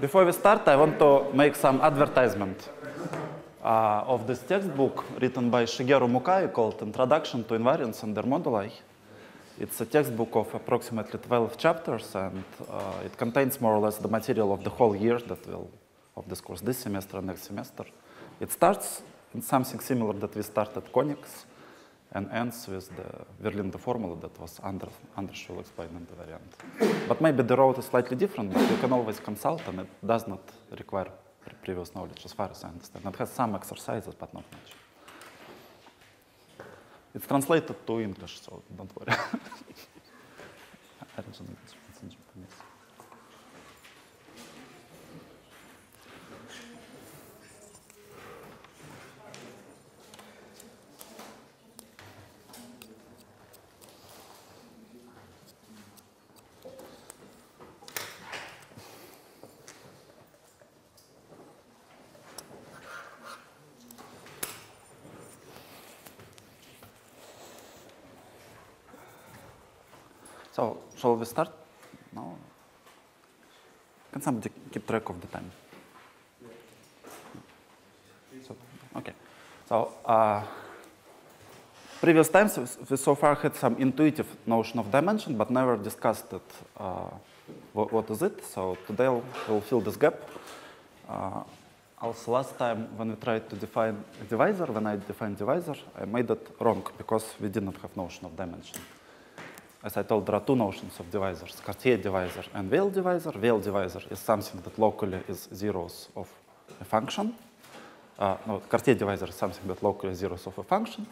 before we start, I want to make some advertisement uh, of this textbook written by Shigeru Mukai called Introduction to Invariants and Their Moduli. It's a textbook of approximately 12 chapters, and uh, it contains more or less the material of the whole year that will of this course this semester and next semester. It starts in something similar that we started conics and ends with the Verlinde formula that was under Anders will explain in the. But maybe the road is slightly different, but you can always consult and it does not require previous knowledge as far as I understand. It has some exercises, but not much. It's translated to English, so don't worry. So, shall we start? No? Can somebody keep track of the time? So, okay. So, uh, previous times we so far had some intuitive notion of dimension, but never discussed it. Uh, what, what is it? So today we'll fill this gap. Uh, also, last time when we tried to define a divisor, when I defined divisor, I made it wrong because we didn't have notion of dimension as I told, there are two notions of divisors, Cartier divisor and Weil divisor. Weil divisor is something that locally is zeros of a function. Uh, no, Cartier divisor is something that locally is zeros of a function.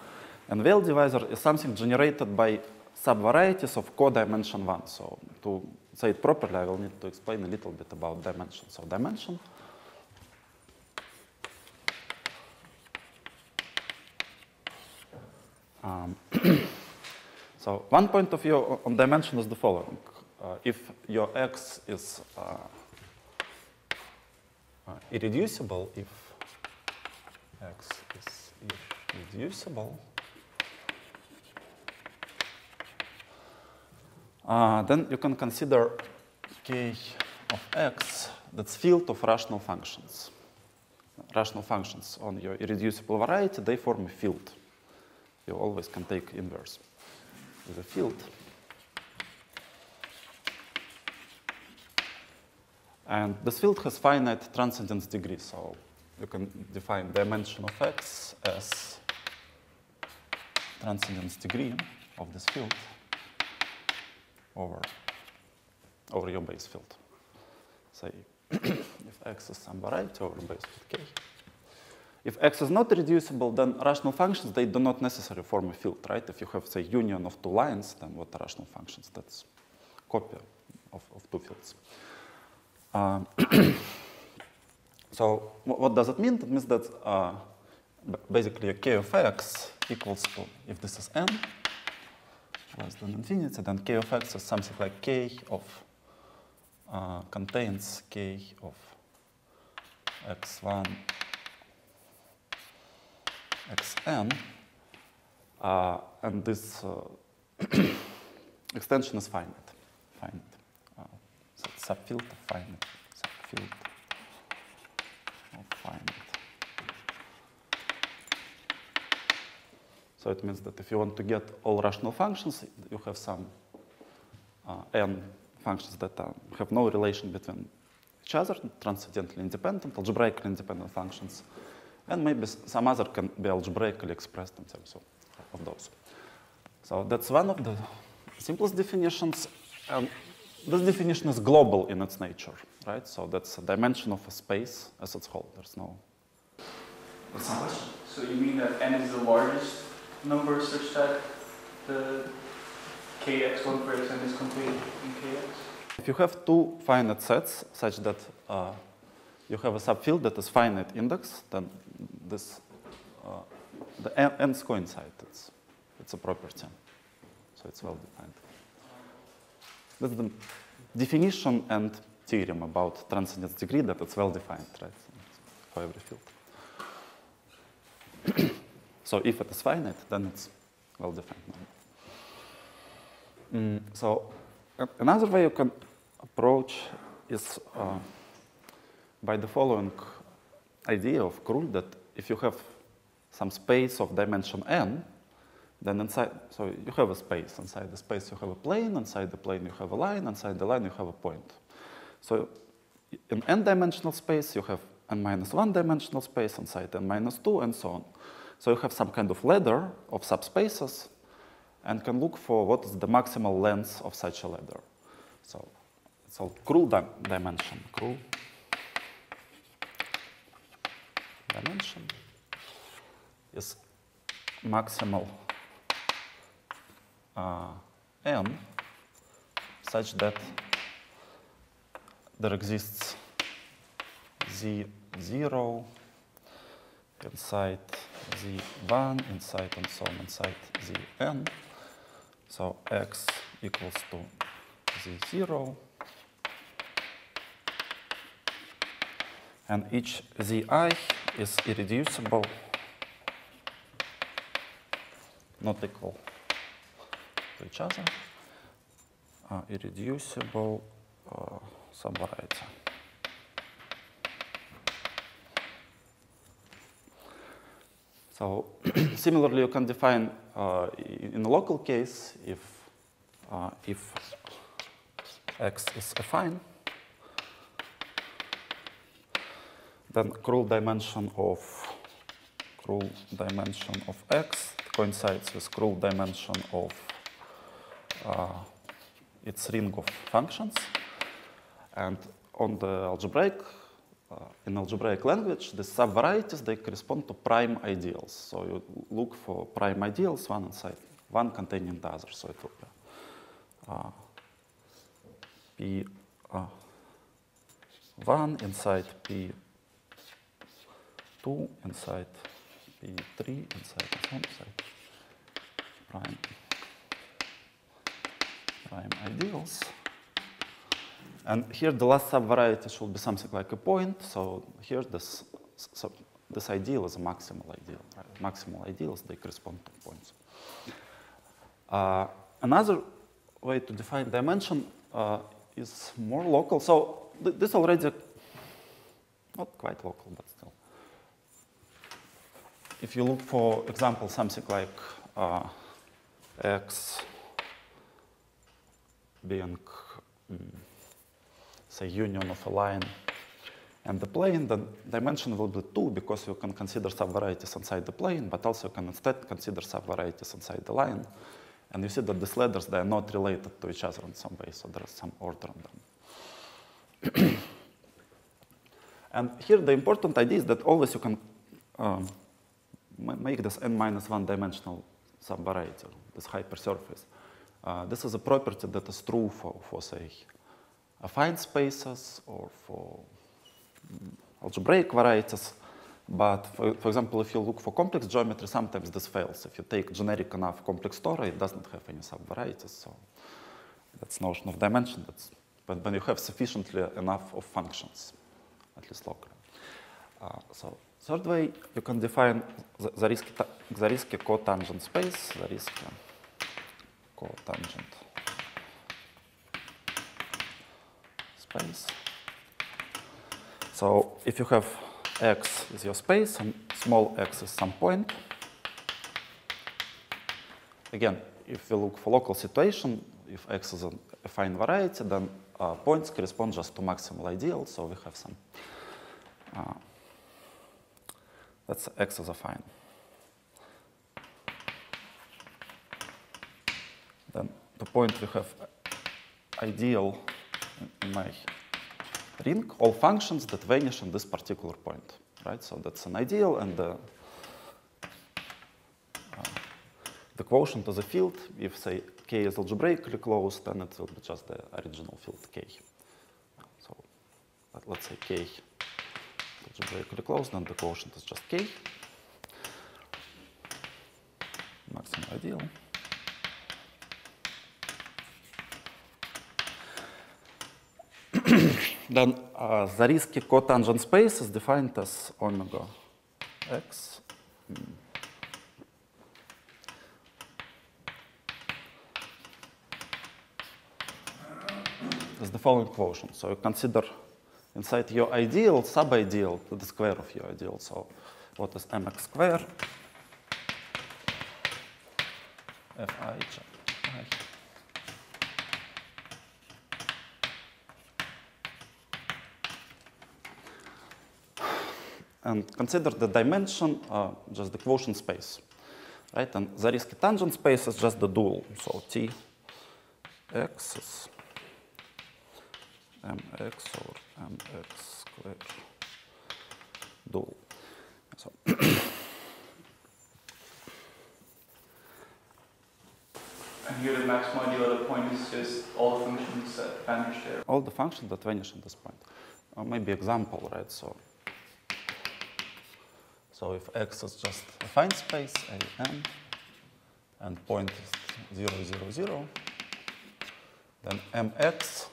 And Weil divisor is something generated by subvarieties of codimension one. So to say it properly, I will need to explain a little bit about dimension. So dimension um, So one point of view on dimension is the following. Uh, if your x is uh, uh, irreducible, if x is irreducible, uh, then you can consider k of x that's field of rational functions. Rational functions on your irreducible variety, they form a field. You always can take inverse a field. And this field has finite transcendence degree, so you can define dimension of x as transcendence degree of this field over, over your base field. Say if x is some variety over base field k. If x is not reducible, then rational functions, they do not necessarily form a field, right? If you have, say, union of two lines, then what are rational functions? That's copy of, of two fields. Um, so what does it mean? It means that uh, basically k of x equals to, if this is n less than infinity, then k of x is something like k of, uh, contains k of x1 xn, uh, and this uh, extension is finite. Finite. Uh, so subfield of finite. Subfield of finite. So it means that if you want to get all rational functions, you have some uh, n functions that uh, have no relation between each other, transcendently independent, algebraically independent functions, and maybe some other can be algebraically expressed in terms of, of those. So that's one of the simplest definitions. And this definition is global in its nature, right? So that's a dimension of a space as its whole. There's no. So you mean that n is the largest number such that the kx1 for xn is complete in kx? If you have two finite sets such that uh, you have a subfield that is finite index, then this uh, the n, n's coincide. It's it's a property, so it's well defined. That's the definition and theorem about transcendence degree that it's well defined, right, for every field. so if it is finite, then it's well defined. Mm, so another way you can approach is uh, by the following idea of Krull that if you have some space of dimension n, then inside, so you have a space. Inside the space you have a plane, inside the plane you have a line, inside the line you have a point. So in n-dimensional space you have n minus one dimensional space, inside n minus two, and so on. So you have some kind of ladder of subspaces and can look for what is the maximal length of such a ladder. So it's called Krull di dimension. Krull dimension is maximal uh, n such that there exists z0 inside z1 inside and so on inside zn. So x equals to z0 and each zi is irreducible, not equal to each other, uh, irreducible uh, subvariety. So similarly, you can define uh, in a local case if uh, if x is affine, then Krull dimension of Krull dimension of x coincides with Krull dimension of uh, its ring of functions. And on the algebraic, uh, in algebraic language, the subvarieties, they correspond to prime ideals. So you look for prime ideals, one inside, one containing the other. So it will be uh, P uh, 1 inside P 2 inside P3 inside and so on inside prime prime ideals. And here the last subvariety should be something like a point. So here this so this ideal is a maximal ideal. Right? Maximal ideals they correspond to points. Uh, another way to define dimension uh, is more local. So th this already not quite local, but. If you look, for example, something like uh, x being, um, say, union of a line and the plane, the dimension will be 2 because you can consider subvarieties inside the plane, but also you can instead consider subvarieties inside the line. And you see that these ladders, they are not related to each other in some way, so there is some order on them. and here the important idea is that always you can um, make this n minus one dimensional subvariety, this hypersurface. Uh, this is a property that is true for, for say, affine spaces or for algebraic varieties. But for, for, example, if you look for complex geometry, sometimes this fails. If you take generic enough complex tori, it doesn't have any subvarieties. So that's notion of dimension. That's when, when you have sufficiently enough of functions, at least locally. Uh, so third way, you can define Zariski, Zariski cotangent space, Zariski cotangent space. So if you have x is your space and small x is some point, again, if we look for local situation, if x is a affine variety, then uh, points correspond just to maximal ideal, so we have some, uh, that's x is fine. Then the point we have ideal in my ring, all functions that vanish in this particular point, right? So that's an ideal and the, uh, the quotient of the field, if say k is algebraically closed, then it will be just the original field k. So let, us say k algebraically closed, then the quotient is just k. Maximum ideal. then uh, Zariski cotangent space is defined as omega x. Is the following quotient. So you consider inside your ideal, subideal, the square of your ideal. So what is mx square? fi. And consider the dimension, uh, just the quotient space, right? And Zariski tangent space is just the dual. So T x is mx over mx squared dual. So And here the maximum ideal at a point is just all the functions that vanish there. all the functions that vanish at this point. Or maybe example, right? So, so if x is just affine space, a n, and point is 0, 0, 0, then mx,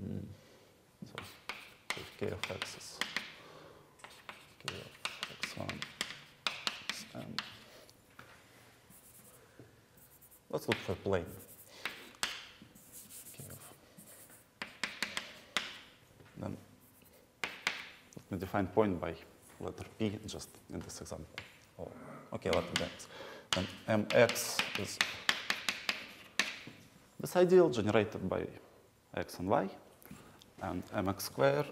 mm, so if k of x is k of x1, xn, let's look for a plane. K of then let me define point by letter P just in this example. Oh, okay, letter x. Then mx is this ideal generated by x and y, and mx square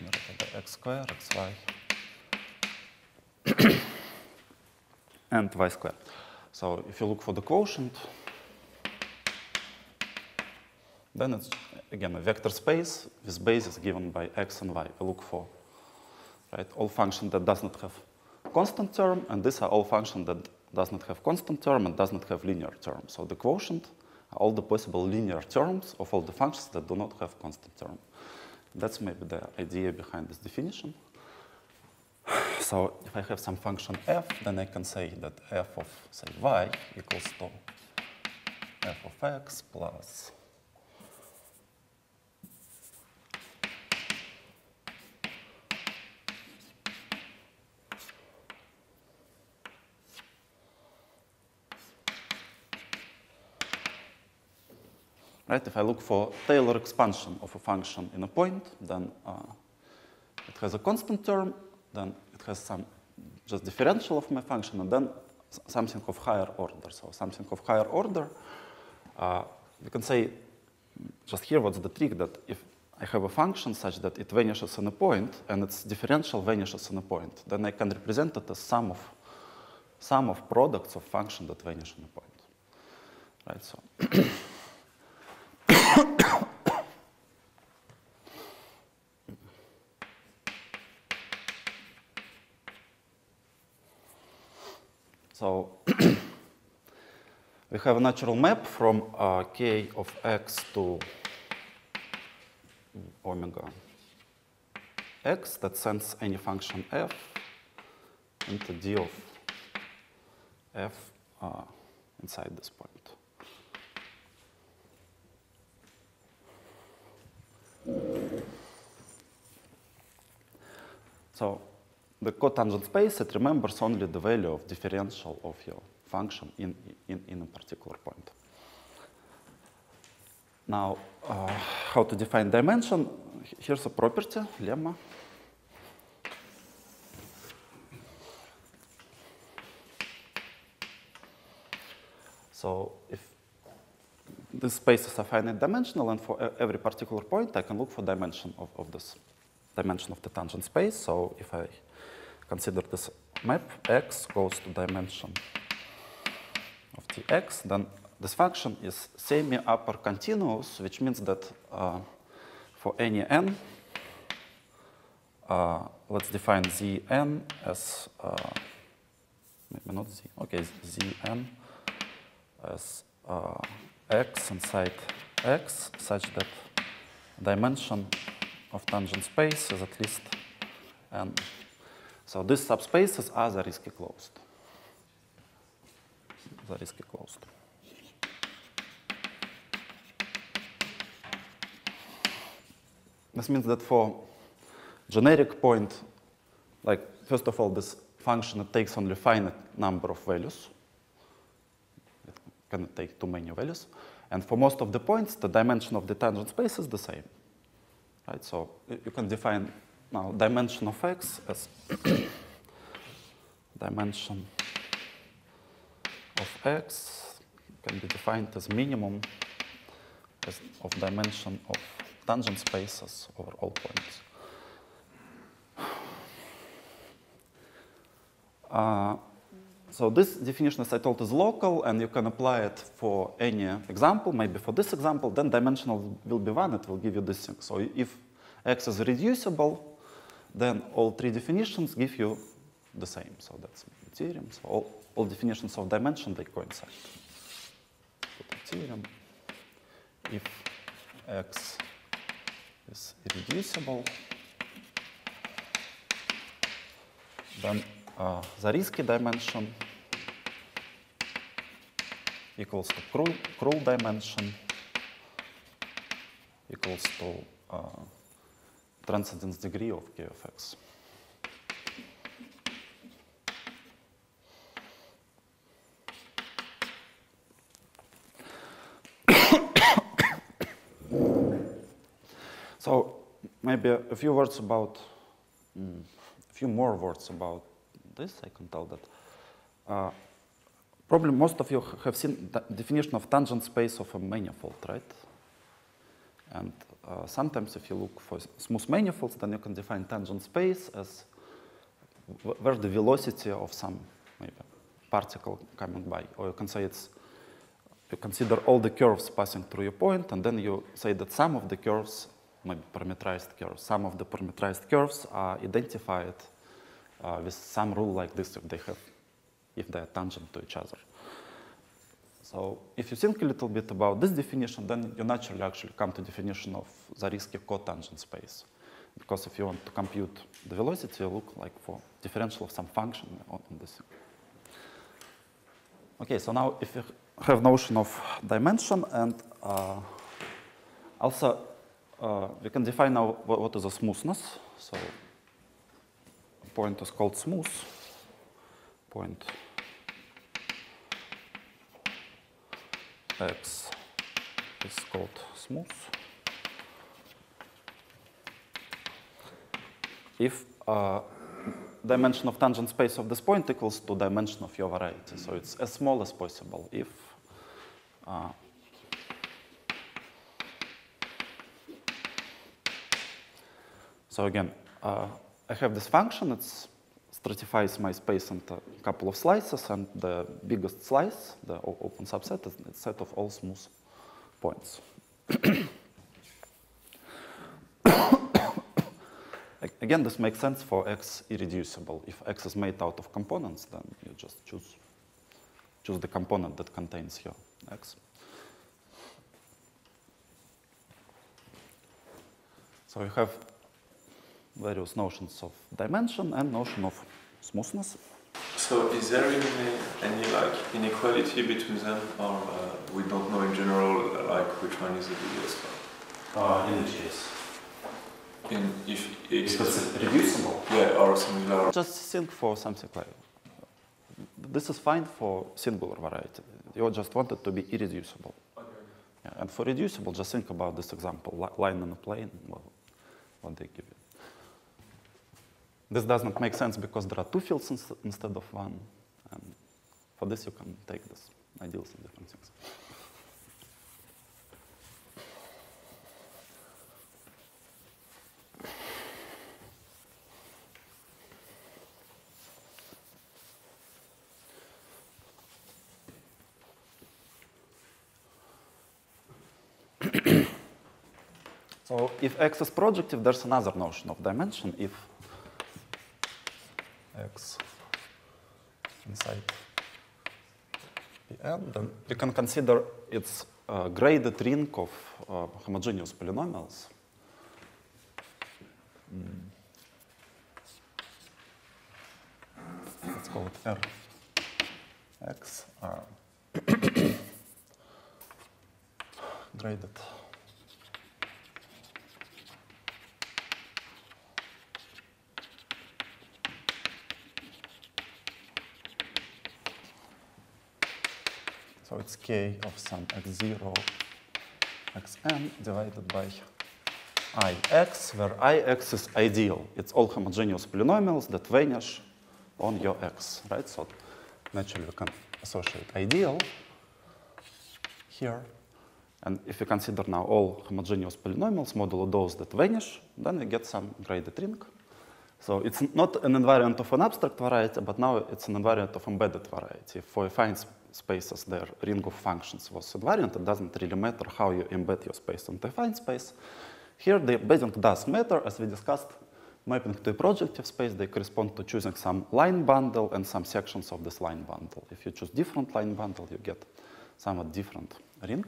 generated by x square, xy, and y square. So if you look for the quotient, then it's again a vector space with basis given by x and y. We look for right all function that does not have constant term, and these are all function that does not have constant term and does not have linear term. So the quotient all the possible linear terms of all the functions that do not have constant term. That's maybe the idea behind this definition. So if I have some function f, then I can say that f of, say, y equals to f of x plus Right? If I look for Taylor expansion of a function in a point, then uh, it has a constant term, then it has some just differential of my function, and then something of higher order. So something of higher order, uh, we can say just here what's the trick that if I have a function such that it vanishes in a point and its differential vanishes in a point, then I can represent it as sum of sum of products of function that vanish in a point. Right? So we have a natural map from uh, k of x to omega x that sends any function f into d of f uh, inside this point. So the cotangent space, it remembers only the value of differential of your function in, in, in a particular point. Now, uh, how to define dimension? Here's a property, lemma. So if this spaces are finite dimensional, and for every particular point, I can look for dimension of, of this dimension of the tangent space. So if I consider this map, x goes to dimension tx, then this function is semi-upper continuous, which means that uh, for any n, uh, let's define zn as, uh, maybe not z, okay, zn as uh, x inside x such that dimension of tangent space is at least n. So these subspaces are Zariski closed. Zariski closed. This means that for generic point, like first of all, this function it takes only finite number of values. It cannot take too many values. And for most of the points, the dimension of the tangent space is the same. Right? So you can define now dimension of x as dimension of x can be defined as minimum as of dimension of tangent spaces over all points. Uh, so this definition, as I told, is local, and you can apply it for any example. Maybe for this example, then dimensional will be one. It will give you this thing. So if x is reducible, then all three definitions give you the same. So that's theorem. So all, all definitions of dimension, they coincide. Put a theorem. If x is irreducible, then uh, Zariski dimension equals to Krull dimension equals to uh, transcendence degree of k of x. so maybe a, few words about, mm, a few more words about this. I can tell that. Uh, probably most of you have seen the definition of tangent space of a manifold, right? And uh, sometimes if you look for smooth manifolds, then you can define tangent space as where the velocity of some maybe particle coming by. Or you can say it's, you consider all the curves passing through your point, and then you say that some of the curves, maybe parameterized curves, some of the parameterized curves are identified uh, with some rule like this if they have, if they are tangent to each other. So if you think a little bit about this definition, then you naturally actually come to definition of Zariski cotangent space. Because if you want to compute the velocity, you look like for differential of some function on this. Okay, so now if you have notion of dimension and uh, also uh, we can define now what, is a smoothness. So point is called smooth. Point x is called smooth. If uh, dimension of tangent space of this point equals to dimension of your variety, so it's as small as possible. If uh, so again, uh, I have this function. It's stratifies my space into a couple of slices, and the biggest slice, the open subset, is a set of all smooth points. Again, this makes sense for x irreducible. If x is made out of components, then you just choose, choose the component that contains your x. So you have various notions of dimension and notion of smoothness. So is there any, any like inequality between them, or uh, we don't know in general like which one is the biggest? Uh, in which case? In if it's Because it's reducible. yeah, or similar. Just think for something like this is fine for singular variety. You just want it to be irreducible. Yeah, and for reducible, just think about this example, li- line in a plane, well, what they give you. This does not make sense because there are two fields ins- instead of one. And for this, you can take this ideals and different things. So if x is projective, there's another notion of dimension. If x inside Pn, then you can consider its uh, graded ring of uh, homogeneous polynomials. Mm. Let's call it R. X are graded. So it's k of some x0, xn divided by ix, where ix is ideal. It's all homogeneous polynomials that vanish on your x, right? So naturally we can associate ideal here. And if we consider now all homogeneous polynomials modulo those that vanish, then we get some graded ring. So it's not an invariant of an abstract variety, but now it's an invariant of embedded variety. For affine spaces, their ring of functions was invariant. It doesn't really matter how you embed your space into affine space. Here, the embedding does matter, as we discussed. Mapping to a projective space, they correspond to choosing some line bundle and some sections of this line bundle. If you choose different line bundle, you get somewhat different ring.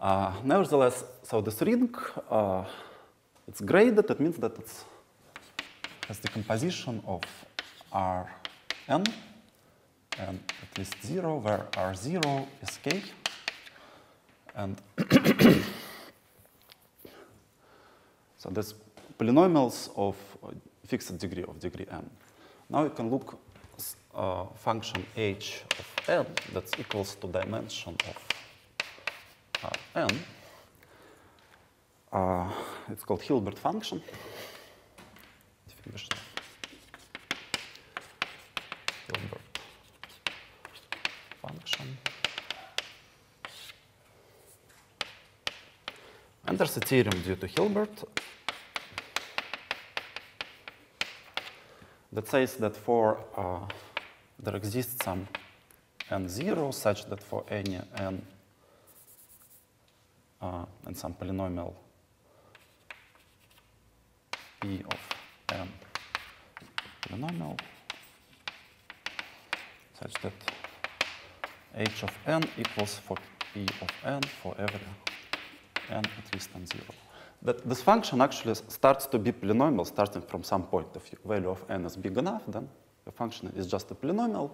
Uh, nevertheless, so this ring, uh, it's graded. It means that it has the composition of Rn and at least 0, where R0 is k. And so this polynomials of fixed degree of degree n. Now you can look uh, function h of n that's equals to dimension of uh, n. Uh, it's called Hilbert function. Hilbert function. And there's a theorem due to Hilbert. That says that for uh, there exists some n0 such that for any n uh, and some polynomial p of Um, n polynomial such that h of n equals for p of n for every n at least n0. That this function actually starts to be polynomial starting from some point of view. Value of n is big enough, then the function is just a polynomial.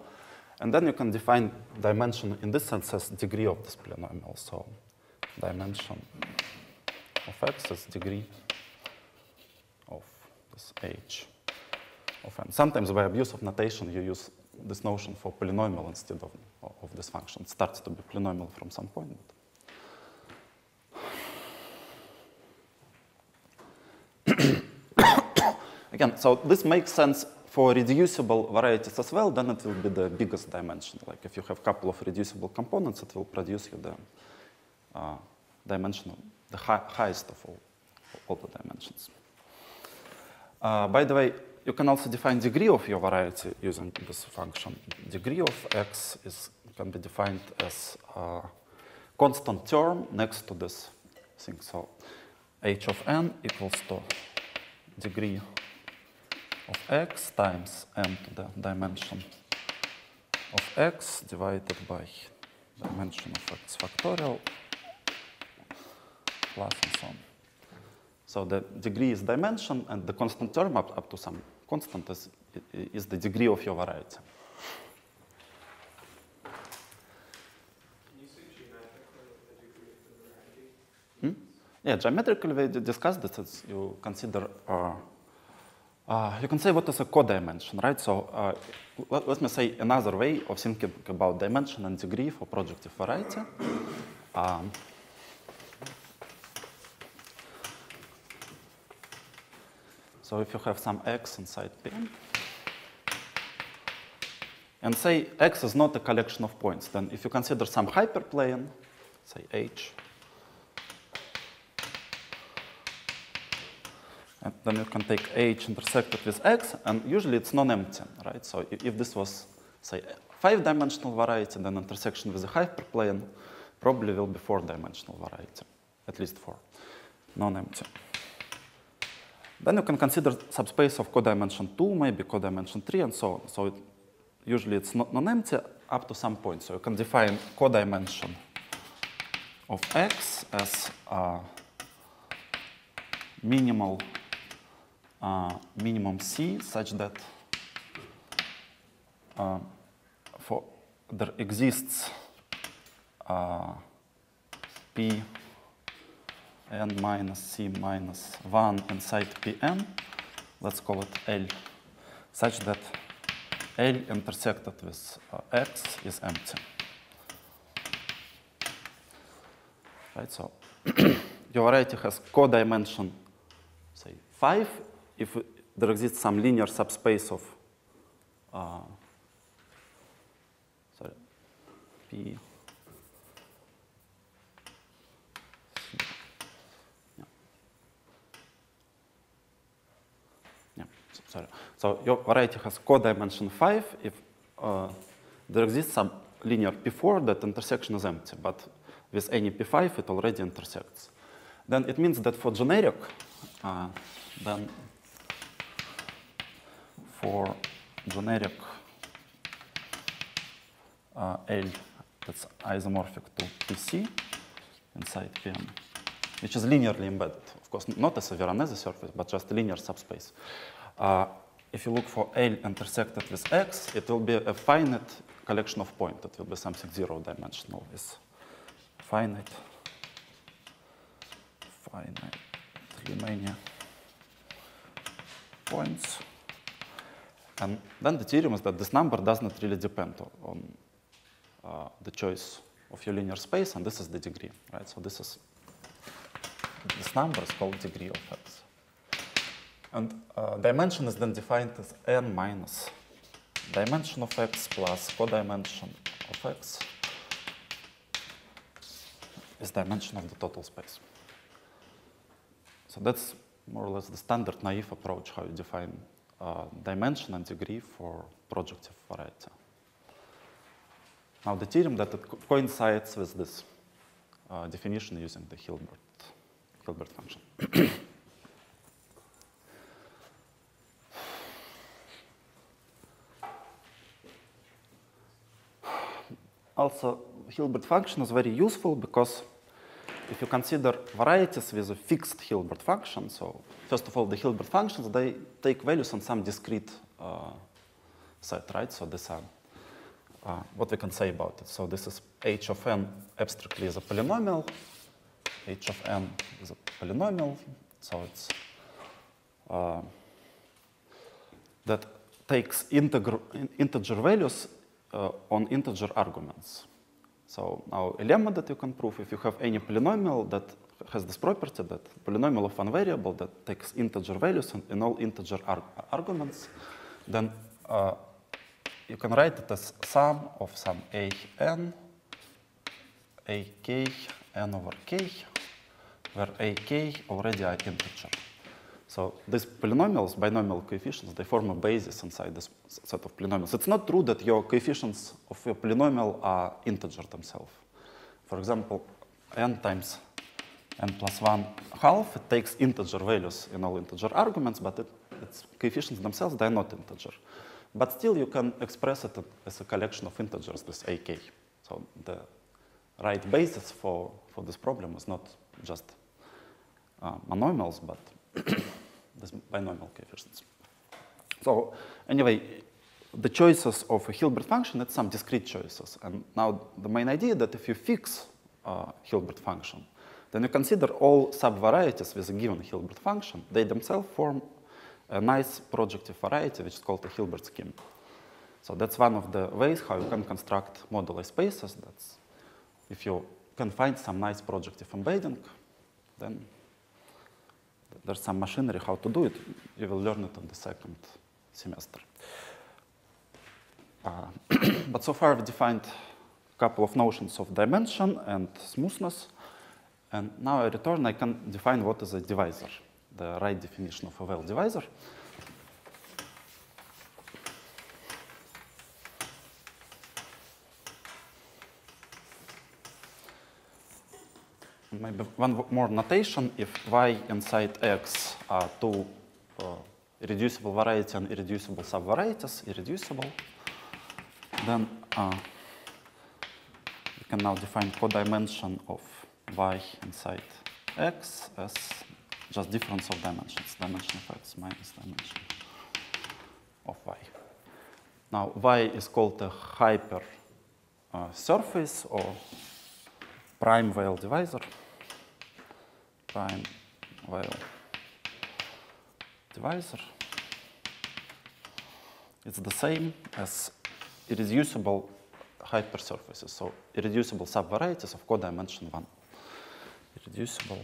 And then you can define dimension in this sense as degree of this polynomial. So dimension of x is degree this h of n. Sometimes by abuse of notation, you use this notion for polynomial instead of, of this function. It starts to be polynomial from some point. Again, so this makes sense for reducible varieties as well, then it will be the biggest dimension. Like if you have a couple of reducible components, it will produce you the uh, dimension, the hi highest of all, all the dimensions. Uh, by the way, you can also define degree of your variety using this function. Degree of x is, can be defined as a constant term next to this thing. So h of n equals to degree of x times n to the dimension of x divided by dimension of x factorial plus and so on. So the degree is dimension, and the constant term up, up to some constant is, is the degree of your variety. Hmm? Yeah, geometrically we discussed this. As you consider, uh, uh, you can say what is a codimension, right? So uh, let, let, me say another way of thinking about dimension and degree for projective variety. Um, So if you have some x inside Pn, and say x is not a collection of points, then if you consider some hyperplane, say h, and then you can take h intersected with x, and usually it's non-empty, right? So if this was, say, five-dimensional variety, then intersection with a hyperplane probably will be four-dimensional variety, at least four, non-empty. Then you can consider subspace of codimension 2, maybe codimension 3, and so on. So it, usually it's non-empty up to some point. So you can define codimension of x as uh, minimal uh, minimum c such that uh, for there exists uh, p n minus c minus 1 inside Pn, let's call it L, such that L intersected with uh, x is empty. right? So your variety has codimension, say, 5 if there exists some linear subspace of, uh, sorry, P. Yeah. Yeah, so- sorry. So your variety has codimension 5 if uh, there exists some linear P4 that intersection is empty, but with any P5 it already intersects. Then it means that for generic, uh, then for generic uh, L that's isomorphic to PC inside PM, which is linearly embedded. Of course, not as a Veronese surface, but just a linear subspace. Uh, if you look for L intersected with X, it will be a finite collection of points. It will be something zero dimensional with finite, finite many points. And then the theorem is that this number does not really depend on uh, the choice of your linear space, and this is the degree, right? So this is this number is called degree of x. And uh, dimension is then defined as n minus dimension of x plus codimension of x is dimension of the total space. So that's more or less the standard naive approach how you define uh, dimension and degree for projective variety. Now the theorem that it co- coincides with this uh, definition using the Hilbert, Hilbert function. also, Hilbert function is very useful because if you consider varieties with a fixed Hilbert function, so first of all, the Hilbert functions, they take values on some discrete uh, set, right? So this are uh, what we can say about it. So this is h of n abstractly is a polynomial. h of n is a polynomial, so it's uh, that takes integer, in- integer values on integer arguments. So now a lemma that you can prove if you have any polynomial that has this property that polynomial of one variable that takes integer values in all integer arg- arguments, then uh, you can write it as sum of some a n, a k, n over k, where a k already are integer. So these polynomials, binomial coefficients, they form a basis inside this set of polynomials. It's not true that your coefficients of your polynomial are integer themselves. For example, n times n plus 1 half, it takes integer values in all integer arguments, but it, its coefficients themselves, they're not integer. But still, you can express it as a collection of integers, this ak. So the right basis for, for this problem is not just uh, monomials, but these binomial coefficients. So anyway, the choices of a Hilbert function, it's some discrete choices. And now the main idea that if you fix a Hilbert function, then you consider all subvarieties with a given Hilbert function. They themselves form a nice projective variety, which is called a Hilbert scheme. So that's one of the ways how you can construct moduli spaces. That's if you can find some nice projective embedding, then there's some machinery how to do it. You will learn it in the second semester. Uh, but so far I've defined a couple of notions of dimension and smoothness. And now I return, I can define what is a divisor, the right definition of a Weil divisor. Maybe one more notation. If y inside x are two uh, irreducible variety and irreducible subvarieties, irreducible, then uh, we can now define codimension of y inside x as just difference of dimensions, dimension of x minus dimension of y. Now, y is called a hyper uh, surface or prime Weil divisor. Prime Weil divisor. It's the same as irreducible hypersurfaces, so irreducible subvarieties of codimension 1. Irreducible.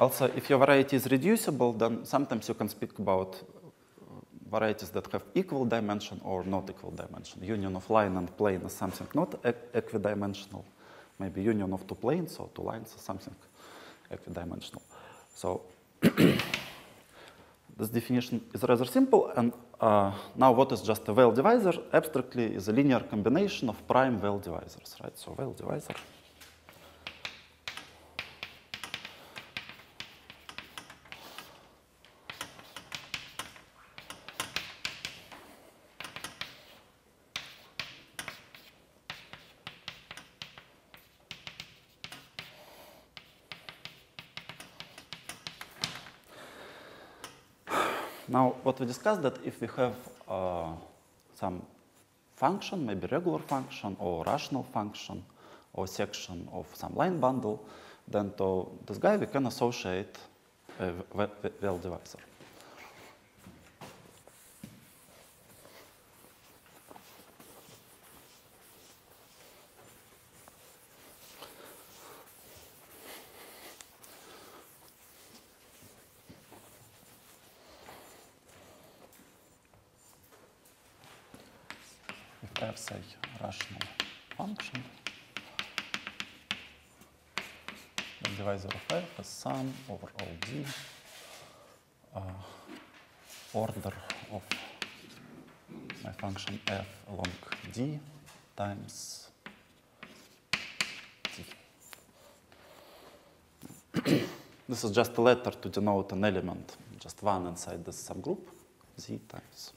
Also, if your variety is reducible, then sometimes you can speak about varieties that have equal dimension or not equal dimension. Union of line and plane is something not equidimensional. Maybe union of two planes or two lines is something equidimensional. So this definition is rather simple. And uh, now what is just a Weil divisor? Abstractly is a linear combination of prime Weil divisors, right? So Weil divisor. We discussed that if we have uh, some function, maybe regular function or rational function or section of some line bundle, then to this guy we can associate a Weil divisor. if f say rational function, the divisor of f is sum over all d uh, order of my function f along d times d. this is just a letter to denote an element, just one inside this subgroup, z times.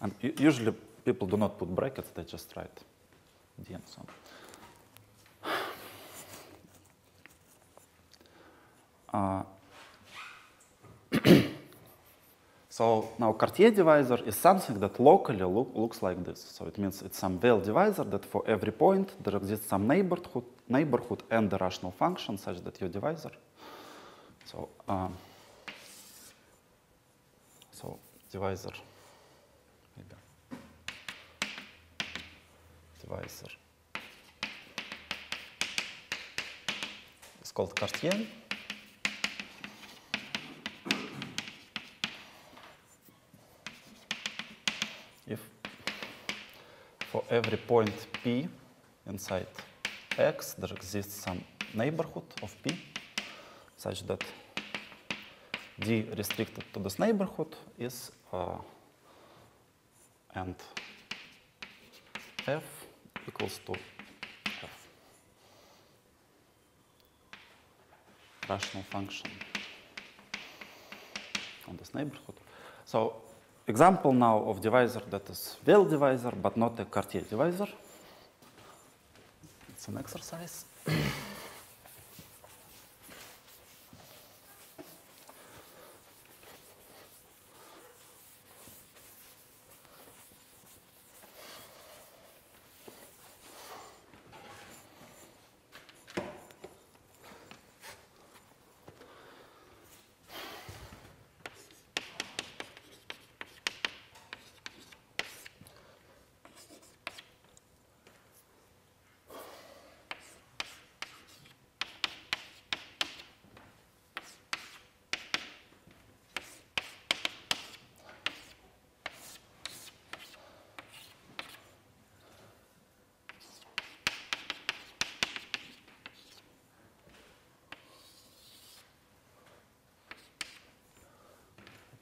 And usually people do not put brackets, they just write d and so on. Uh, so now Cartier divisor is something that locally look, looks like this. So it means it's some Weil divisor that for every point there exists some neighborhood, neighborhood and the rational function such that your divisor. So, um, so divisor divisor It's called Cartier. For every point P inside X there exists some neighborhood of P such that D restricted to this neighborhood is uh, and F equals to f. Rational function on this neighborhood. So example now of divisor that is Weil divisor, but not a Cartier divisor. It's an exercise.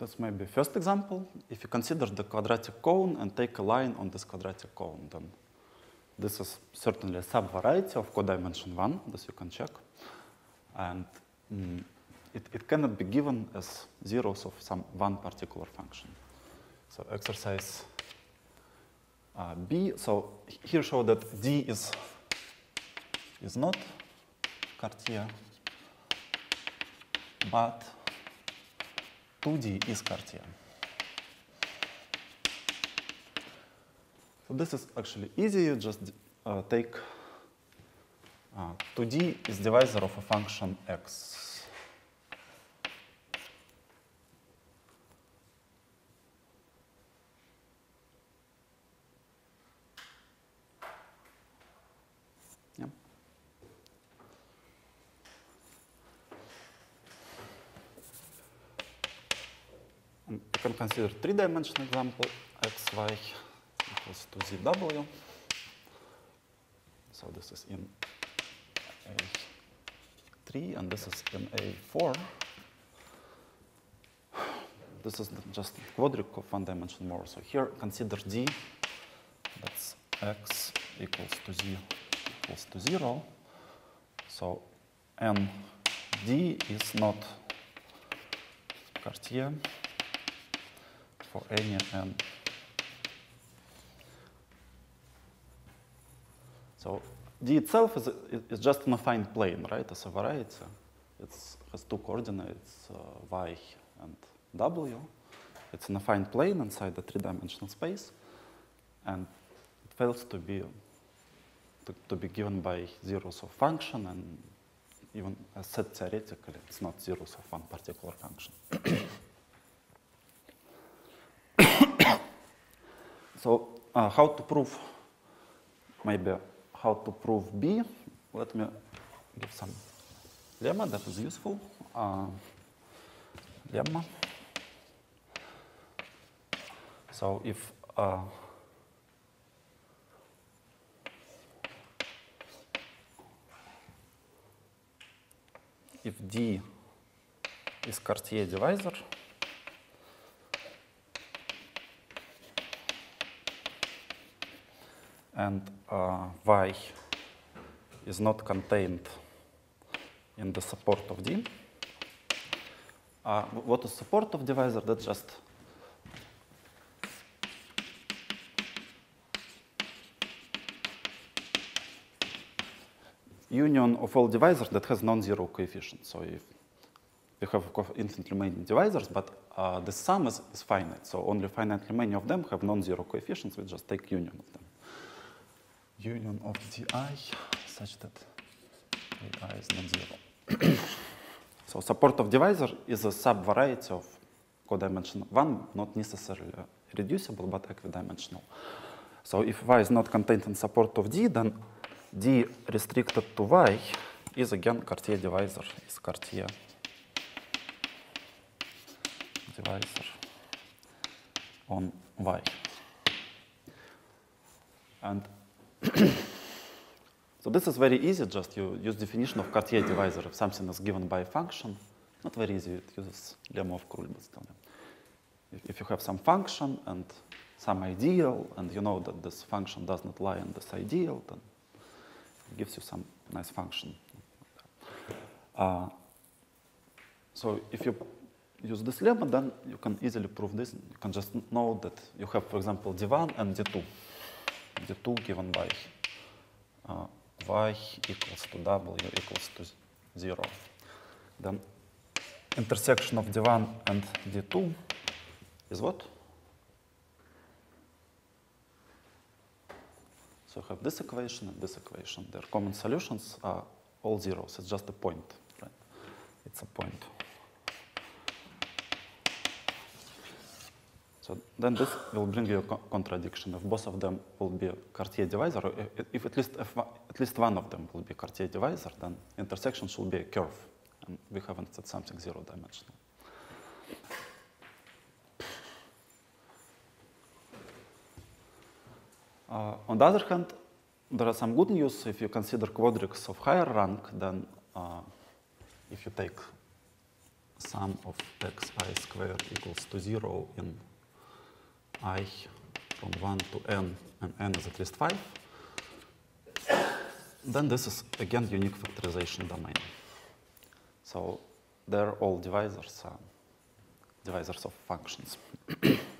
That's maybe first example. If you consider the quadratic cone and take a line on this quadratic cone, then this is certainly a subvariety of codimension 1, this you can check. And mm, it, it cannot be given as zeros of some one particular function. So exercise uh, B, so here show that D is, is not Cartier, but 2D is Cartier. So this is actually easy. You just uh, take uh, 2D is divisor of a function x. can consider three-dimensional example, xy equals to zw. So this is in A3 and this is in A4. This is just quadric of one dimension more. So here consider D, that's x equals to z equals to 0. So n d is not Cartier for any n. So d itself is, is just an affine plane, right, as a variety. It has two coordinates, uh, y and w. It's an affine plane inside the three-dimensional space, and it fails to be to, to, be given by zeros of function, and even as said theoretically, it's not zeros of one particular function. So uh, how to prove, maybe how to prove B? Let me give some lemma that is useful. Uh, lemma. So if uh, if D is Cartier divisor, and uh, Y is not contained in the support of D. Uh, what is support of divisor? That's just union of all divisors that has non-zero coefficient. So if we have infinitely many divisors, but uh, the sum is, is, finite. So only finitely many of them have non-zero coefficients. We just take union of them. Union of di such that ai is non-zero. so support of divisor is a subvariety of codimensional one, not necessarily reducible, but equidimensional. So if y is not contained in support of d, then d restricted to y is again Cartier divisor, is Cartier divisor on y. And so this is very easy, just you use definition of Cartier divisor if something is given by a function. Not very easy, it uses lemma of Krull, but still. If, you have some function and some ideal, and you know that this function does not lie in this ideal, then gives you some nice function. Uh, so if you use this lemma, then you can easily prove this. You can just know that you have, for example, d1 and d2. D2 given by uh, y equals to w equals to 0. Then intersection of d1 and d2 is what? So have this equation and this equation. Their common solutions are all zeros. It's just a point, right? It's a point. So then this will bring you a co contradiction. If both of them will be Cartier divisor, or if at least if at least one of them will be Cartier divisor, then intersection should be a curve, and we haven't said something zero-dimensional. Uh, on the other hand, there are some good news. If you consider quadrics of higher rank, then uh, if you take sum of xi squared equals to 0 in i from 1 to n, and n is at least 5, then this is, again, unique factorization domain. So they're all divisors, uh, divisors of functions.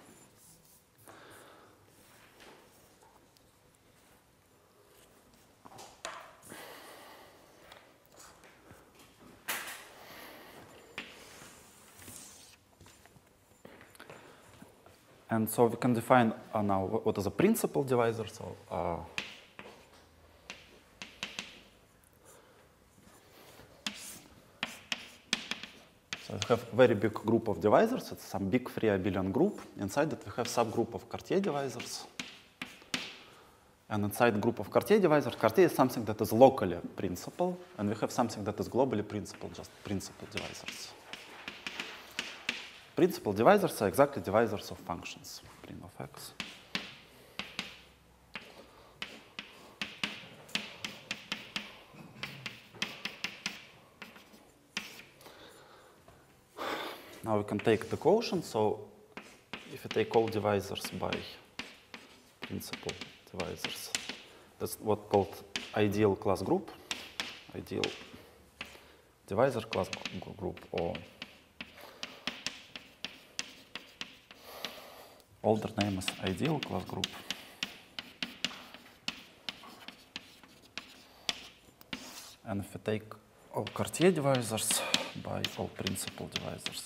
And so we can define uh, now what is a principal divisor. So uh, So we have a very big group of divisors. It's some big free abelian group. Inside it, we have subgroup of Cartier divisors. And inside group of Cartier divisors, Cartier is something that is locally principal, and we have something that is globally principal, just principal divisors. Principal divisors are exactly divisors of functions. Of x. Now we can take the quotient. So if you take all divisors by principal divisors, that's what called ideal class group, ideal divisor class group, or older name is ideal class group. And if we take all Cartier divisors by all principal divisors,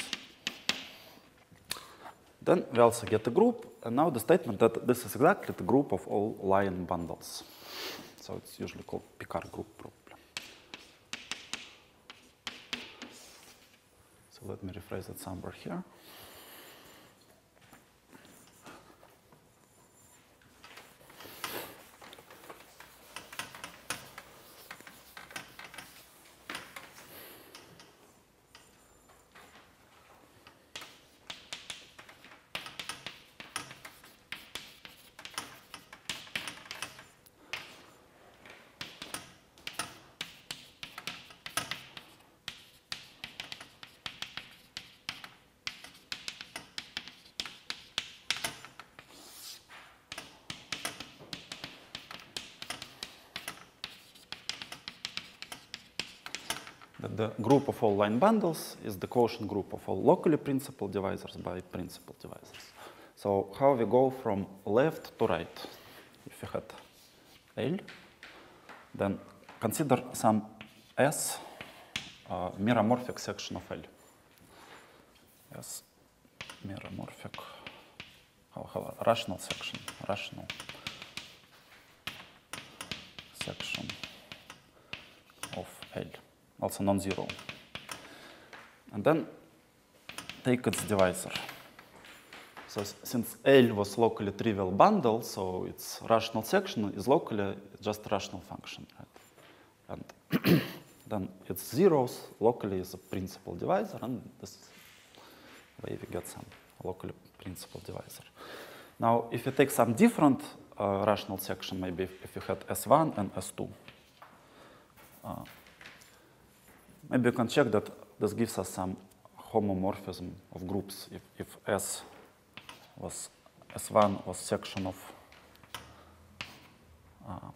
then we also get a group, and now the statement that this is exactly the group of all line bundles. So it's usually called Picard group problem. So let me rephrase it somewhere here. The group of all line bundles is the quotient group of all locally principal divisors by principal divisors. So how we go from left to right? If you had L, then consider some S uh, meromorphic section of L. S meromorphic, how, how, rational section, rational also non-zero. And then take its divisor. So since L was locally trivial bundle, so its rational section is locally just rational function, right? And then its zeros locally is a principal divisor, and this way we get some locally principal divisor. Now, if you take some different uh, rational section, maybe if, if you had S1 and S2, uh, maybe you can check that this gives us some homomorphism of groups. If, if S was S1 was section of uh,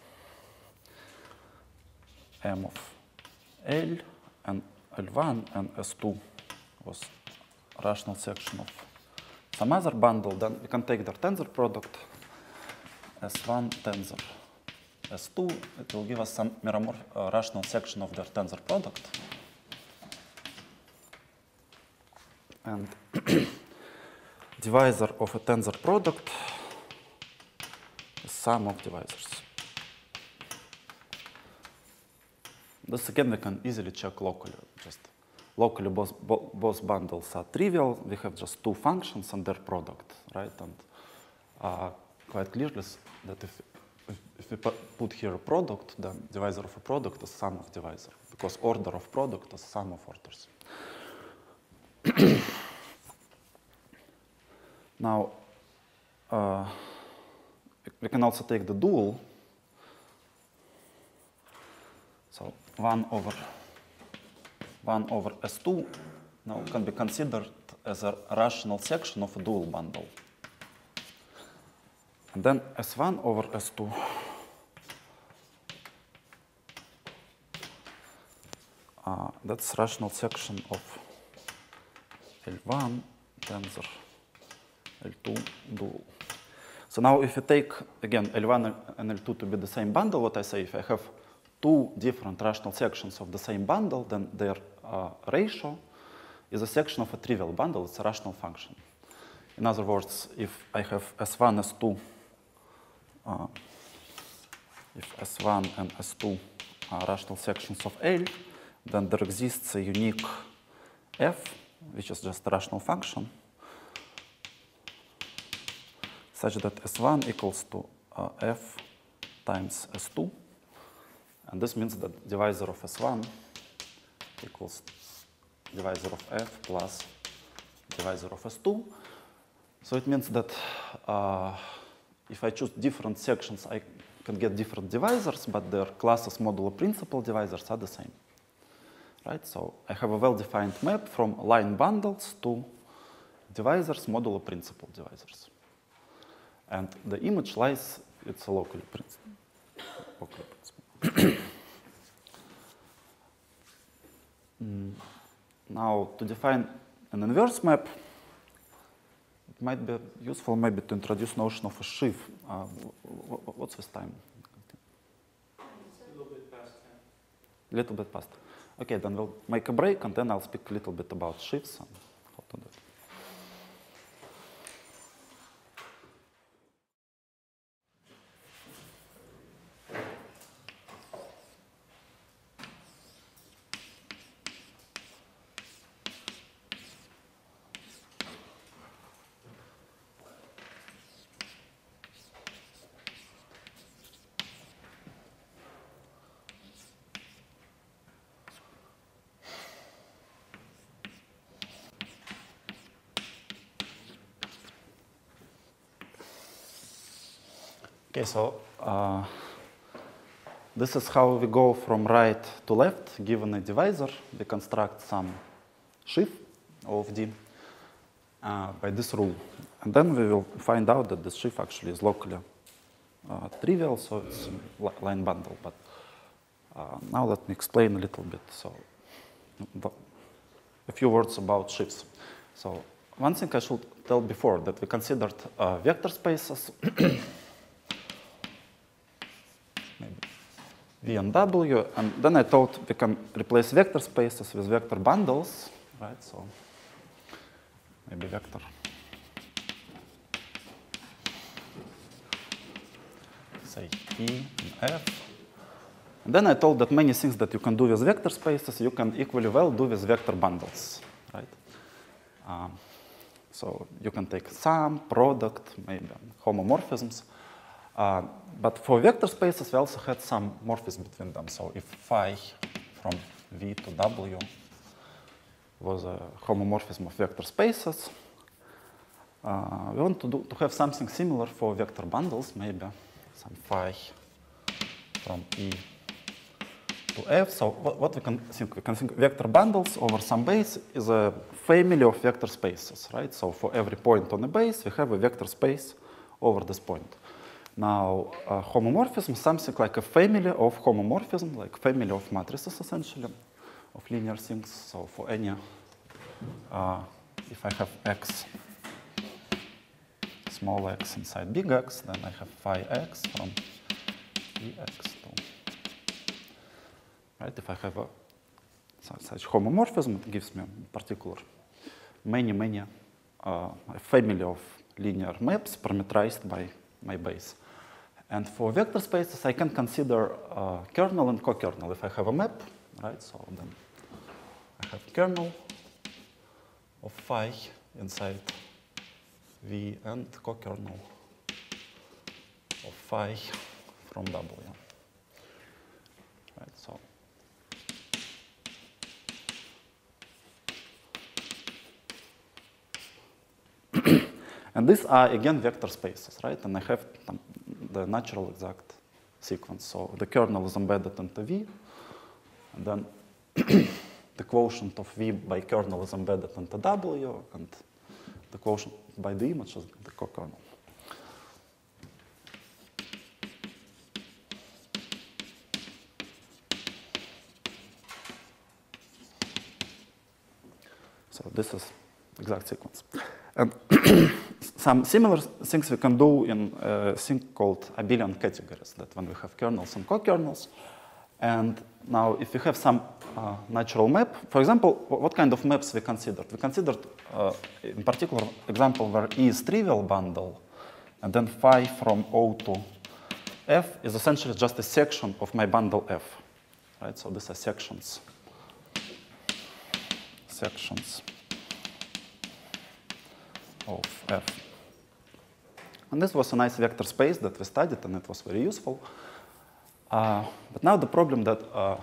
M of L, and L1 and S2 was rational section of some other bundle, then we can take their tensor product, S1 tensor S2, it will give us some uh, rational section of their tensor product. And divisor of a tensor product is sum of divisors. This again we can easily check locally. Just locally both, bo- both bundles are trivial. We have just two functions and their product, right? And uh, quite clearly that if, if, if we put here a product, then divisor of a product is sum of divisor because order of product is sum of orders. Now, uh, we- can also take the dual. So 1 over 1 over S2 now can be considered as a rational section of a dual bundle. And then S1 over S2 uh, that's rational section of L1 tensor L2 dual. So now if you take, again, L1 and L2 to be the same bundle, what I say, if I have two different rational sections of the same bundle, then their uh, ratio is a section of a trivial bundle, it's a rational function. In other words, if I have S1, S2, uh, if S1 and S2 are rational sections of L, then there exists a unique f, which is just a rational function, such that S1 equals to uh, f times S2. And this means that divisor of S1 equals divisor of f plus divisor of S2. So it means that uh, if I choose different sections, I can get different divisors, but their classes modulo principal divisors are the same. Right? So I have a well-defined map from line bundles to divisors modulo principal divisors. And the image lies, it's a locally principal. Mm, Now, to define an inverse map, it might be useful maybe to introduce notion of a sheaf. Uh, wh- wh- what's this time? A little bit past 10. little bit past. Okay, then we'll make a break and then I'll speak a little bit about sheaves and how to do it. Okay, so uh, this is how we go from right to left. Given a divisor, we construct some sheaf of D uh, by this rule. And then we will find out that this sheaf actually is locally uh, trivial, so it's a li- line bundle. But uh, now let me explain a little bit. So a few words about shifts. So one thing I should tell before that we considered uh, vector spaces V and W, and then I thought we can replace vector spaces with vector bundles, right? So maybe vector. Say E and F. And then I told that many things that you can do with vector spaces, you can equally well do with vector bundles, right? Um, so you can take sum, product, maybe homomorphisms. Uh, but for vector spaces, we also had some morphism between them. So if phi from V to W was a homomorphism of vector spaces, uh, we want to, do, to have something similar for vector bundles, maybe some phi from E to F. So what, what we can think? We can think vector bundles over some base is a family of vector spaces, right? So for every point on a base, we have a vector space over this point. Now, uh, homomorphism is something like a family of homomorphism, like family of matrices essentially, of linear things. So for any, uh, if I have x, small x inside big X, then I have phi x from ex to, right? If I have a su- such homomorphism, it gives me particular many, many uh, a family of linear maps parameterized by my base. And for vector spaces, I can consider uh, kernel and co-kernel. If I have a map, right, so then I have kernel of phi inside V and co-kernel of phi from W. Right, so And these are again vector spaces, right? And I have um, the natural exact sequence. So the kernel is embedded into V, and then the quotient of V by kernel is embedded into W, and the quotient by the image is the co-kernel. So this is exact sequence. And some similar things we can do in a thing called abelian categories, that when we have kernels and co-kernels. And now if we have some uh, natural map, for example, what kind of maps we considered? We considered, uh, in particular, example where E is trivial bundle, and then phi from O to F is essentially just a section of my bundle F, right? So these are sections. Sections of F. And this was a nice vector space that we studied, and it was very useful. Uh, but now the problem that uh,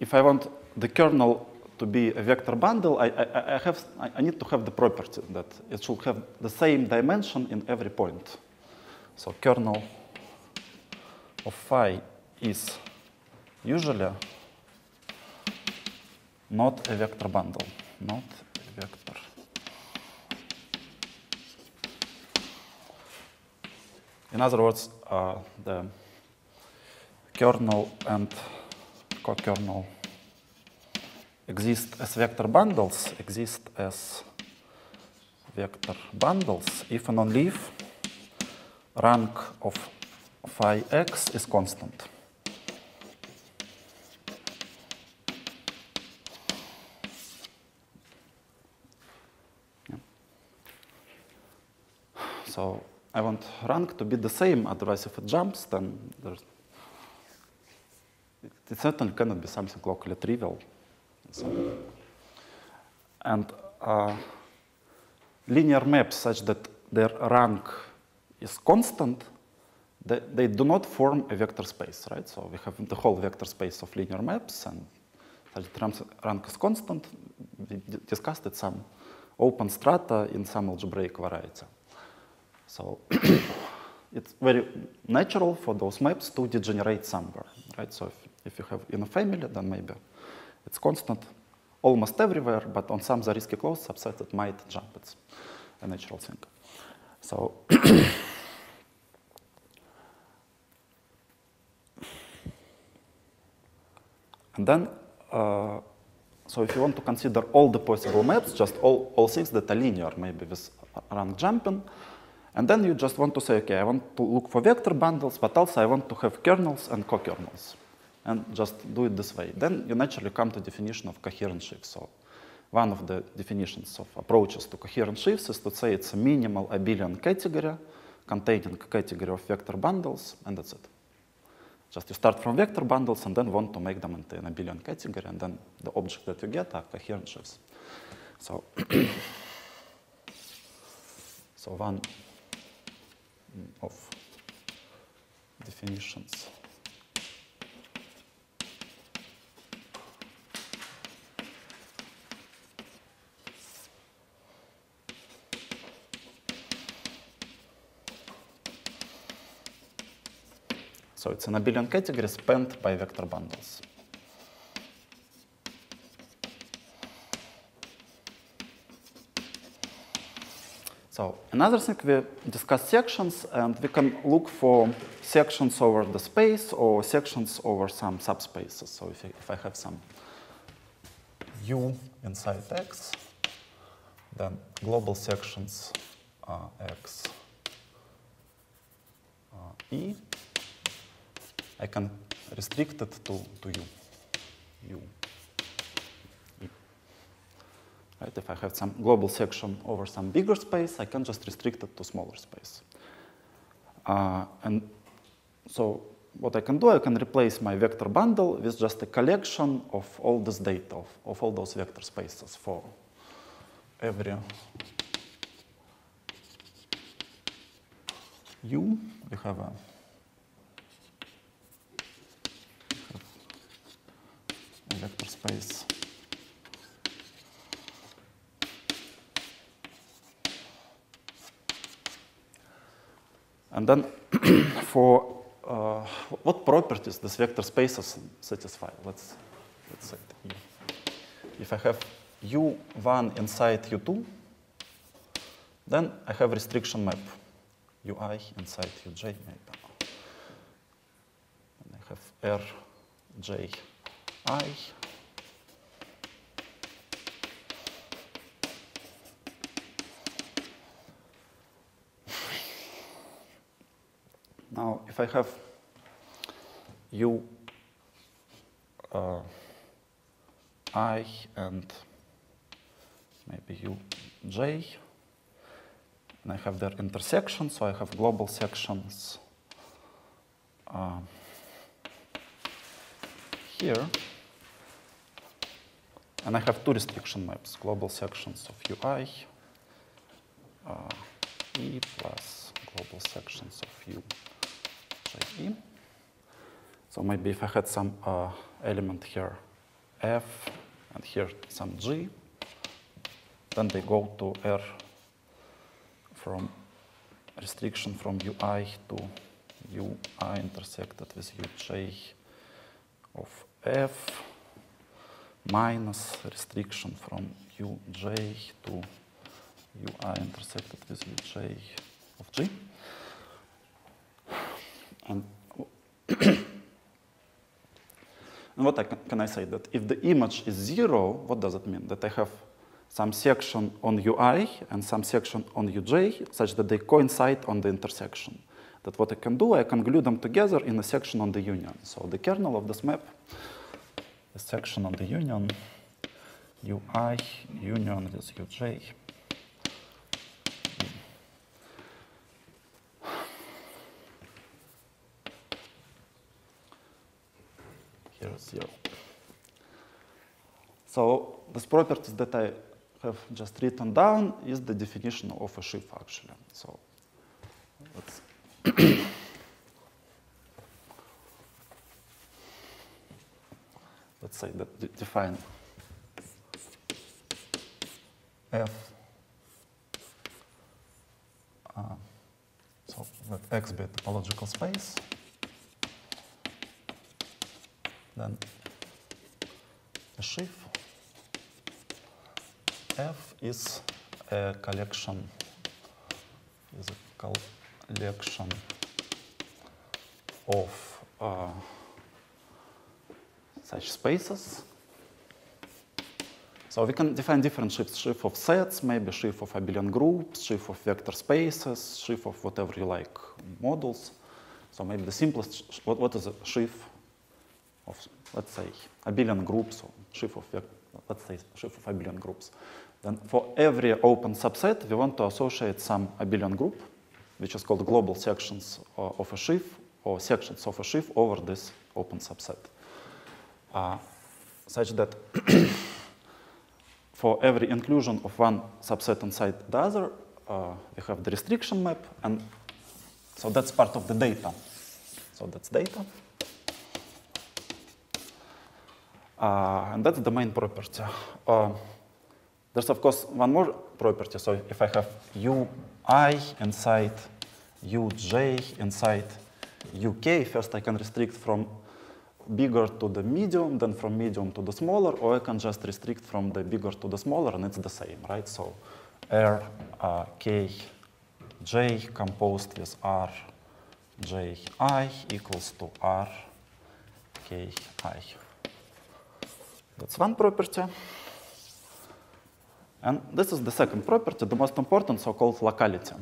if I want the kernel to be a vector bundle, I, I, I have, I need to have the property that it should have the same dimension in every point. So kernel of phi is usually not a vector bundle, not In other words, uh, the kernel and co-kernel exist as vector bundles, exist as vector bundles if and only if rank of phi x is constant. So I want rank to be the same, otherwise if it jumps, then there's, it certainly cannot be something locally trivial. And uh, linear maps such that their rank is constant, they, they, do not form a vector space, right? So we have the whole vector space of linear maps, and such rank is constant. We discussed it some open strata in some algebraic variety. So it's very natural for those maps to degenerate somewhere, right? So if, if you have in a family, then maybe it's constant almost everywhere, but on some Zariski closed subset it might jump. It's a natural thing. So and then, uh, so if you want to consider all the possible maps, just all, all things that are linear, maybe with rank jumping, and then you just want to say, okay, I want to look for vector bundles, but also I want to have kernels and co-kernels. And just do it this way. Then you naturally come to definition of coherent sheaf. So one of the definitions of approaches to coherent shifts is to say it's a minimal abelian category containing a category of vector bundles, and that's it. Just you start from vector bundles and then want to make them into an abelian category, and then the objects that you get are coherent shifts. So, so one of definitions. So it's an abelian category spanned by vector bundles. So another thing, we discuss sections, and we can look for sections over the space or sections over some subspaces. So if I, if I have some U inside X, then global sections are X uh, E, I can restrict it to, to U. U. Right? If I have some global section over some bigger space, I can just restrict it to smaller space. Uh, and so what I can do, I can replace my vector bundle with just a collection of all this data, of, of all those vector spaces for every u. We have a vector space And then for uh, what properties this vector spaces satisfy? Let's, let's say if I have U1 inside U2, then I have restriction map, UI inside UJ maybe. And I have RJ Now, if I have U uh, I and maybe U J, and I have their intersection, so I have global sections uh, here. And I have two restriction maps, global sections of UI, uh, E plus global sections of U. E. So maybe if I had some uh, element here, F, and here some G. Then they go to R from restriction from ui to ui intersected with uj of f minus restriction from uj to ui intersected with uj of g. And, and what I can, can I say? That if the image is zero, what does it mean? That I have some section on ui and some section on uj such that they coincide on the intersection. That what I can do, I can glue them together in a section on the union. So the kernel of this map is section on the union, ui union with uj. Here is zero. So these properties that I have just written down is the definition of a sheaf actually. So let's let's say that de- define f uh, so that x be a topological space then a sheaf F is a collection is a collection of uh, such spaces. So we can define different sheaves, sheaf of sets, maybe sheaf of abelian groups, sheaf of vector spaces, sheaf of whatever you like models. So maybe the simplest, what, what is a of, let's say, abelian groups or sheaf of, let's say, of abelian groups. Then for every open subset, we want to associate some abelian group, which is called global sections of a sheaf or sections of a sheaf over this open subset. Uh, such that for every inclusion of one subset inside the other, uh, we have the restriction map, and so that's part of the data. So that's data. Uh, and that's the main property. Uh, there's of course one more property. So if I have ui inside uj inside uk, first I can restrict from bigger to the medium, then from medium to the smaller, or I can just restrict from the bigger to the smaller, and it's the same, right? So r uh, k j composed with r j i equals to r k i. That's one property. And this is the second property, the most important, so-called locality.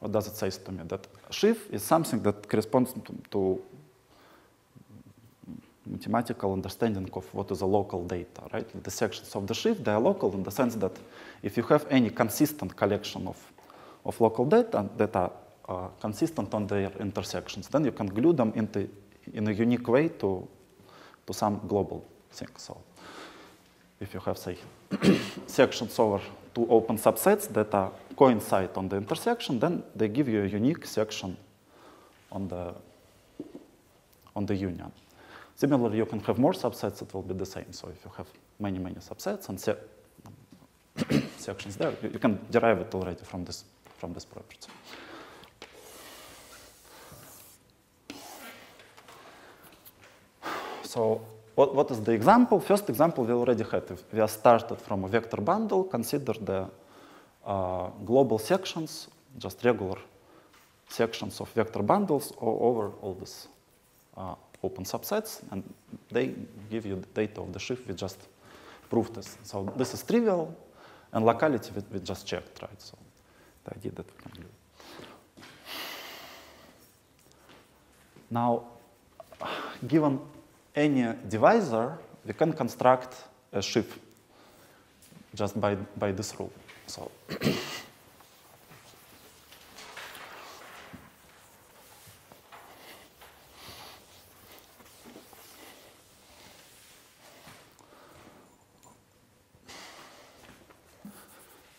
What does it say to me? That sheaf is something that corresponds to, to mathematical understanding of what is a local data, right? The sections of the sheaf, they are local in the sense that if you have any consistent collection of, of local data that are consistent on their intersections, then you can glue them into, in a unique way to, to some global thing. So if you have, say, sections over two open subsets that are coincide on the intersection, then they give you a unique section on the, on the union. Similarly, you can have more subsets, it will be the same. So if you have many, many subsets and se sections there, you, you can derive it already from this, from this property. So what, what is the example? First example we already had. We are started from a vector bundle, consider the uh, global sections, just regular sections of vector bundles over all these uh, open subsets, and they give you the data of the sheaf We just proved this. So this is trivial, and locality we, we just checked, right? So the idea that we can do. Now, given any divisor, we can construct a sheaf just by, by this rule. So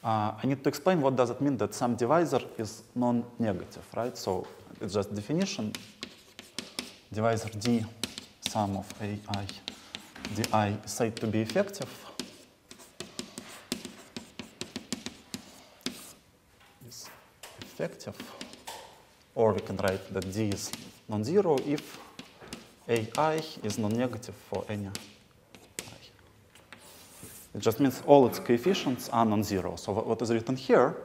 Uh, I need to explain what does it mean that some divisor is non-negative, right? So it's just definition. Divisor D sum of AI di said to be effective. Is effective. Or we can write that D is non-zero if AI is non-negative for any i. It just means all its coefficients are non-zero. So what is written here,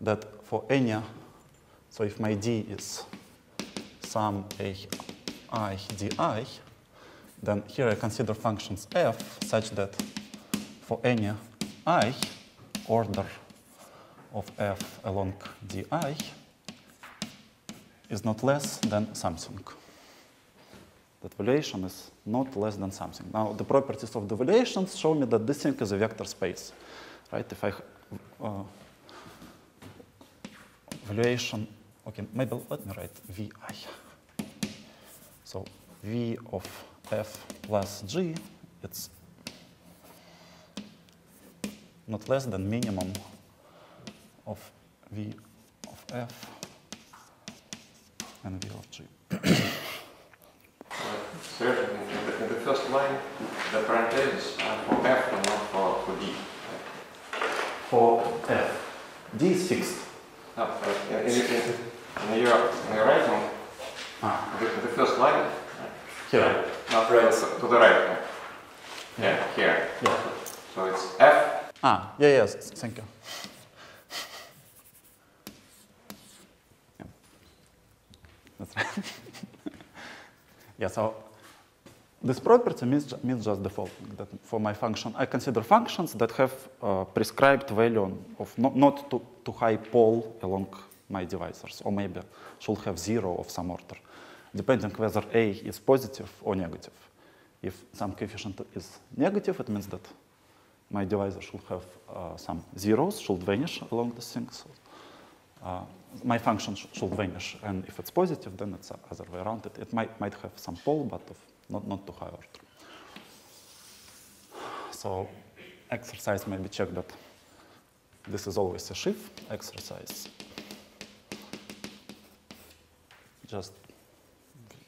that for any, so if my D is sum AI di, then here I consider functions f such that for any i, order of f along di is not less than something. That valuation is not less than something. Now, the properties of the valuations show me that this thing is a vector space, right? If I uh, valuation, okay, maybe let me write vi. So v of f plus g, it's not less than minimum of v of f and v of g. Seriously, in the, in the first line, the parentheses are for f and not for, for d. For f, d is fixed. No, uh, in, in, in, in, your, in your writing, Ah, the, the first line, here. Not right. to, to the right. Yeah, here. Yeah. So it's f. Ah, yeah, yes, thank you. Yeah. That's right. yeah, so this property means, ju- means just the following, that for my function, I consider functions that have uh, prescribed value on- of not, not too, too high pole along my divisors, or maybe should have zero of some order, depending whether a is positive or negative. If some coefficient is negative, it means that my divisor should have uh, some zeros, should vanish along the things. Uh, my function sh- should vanish, and if it's positive, then it's the other way around. It, it might, might have some pole, but of not, not too high order. So exercise maybe check that this is always a sheaf exercise. Just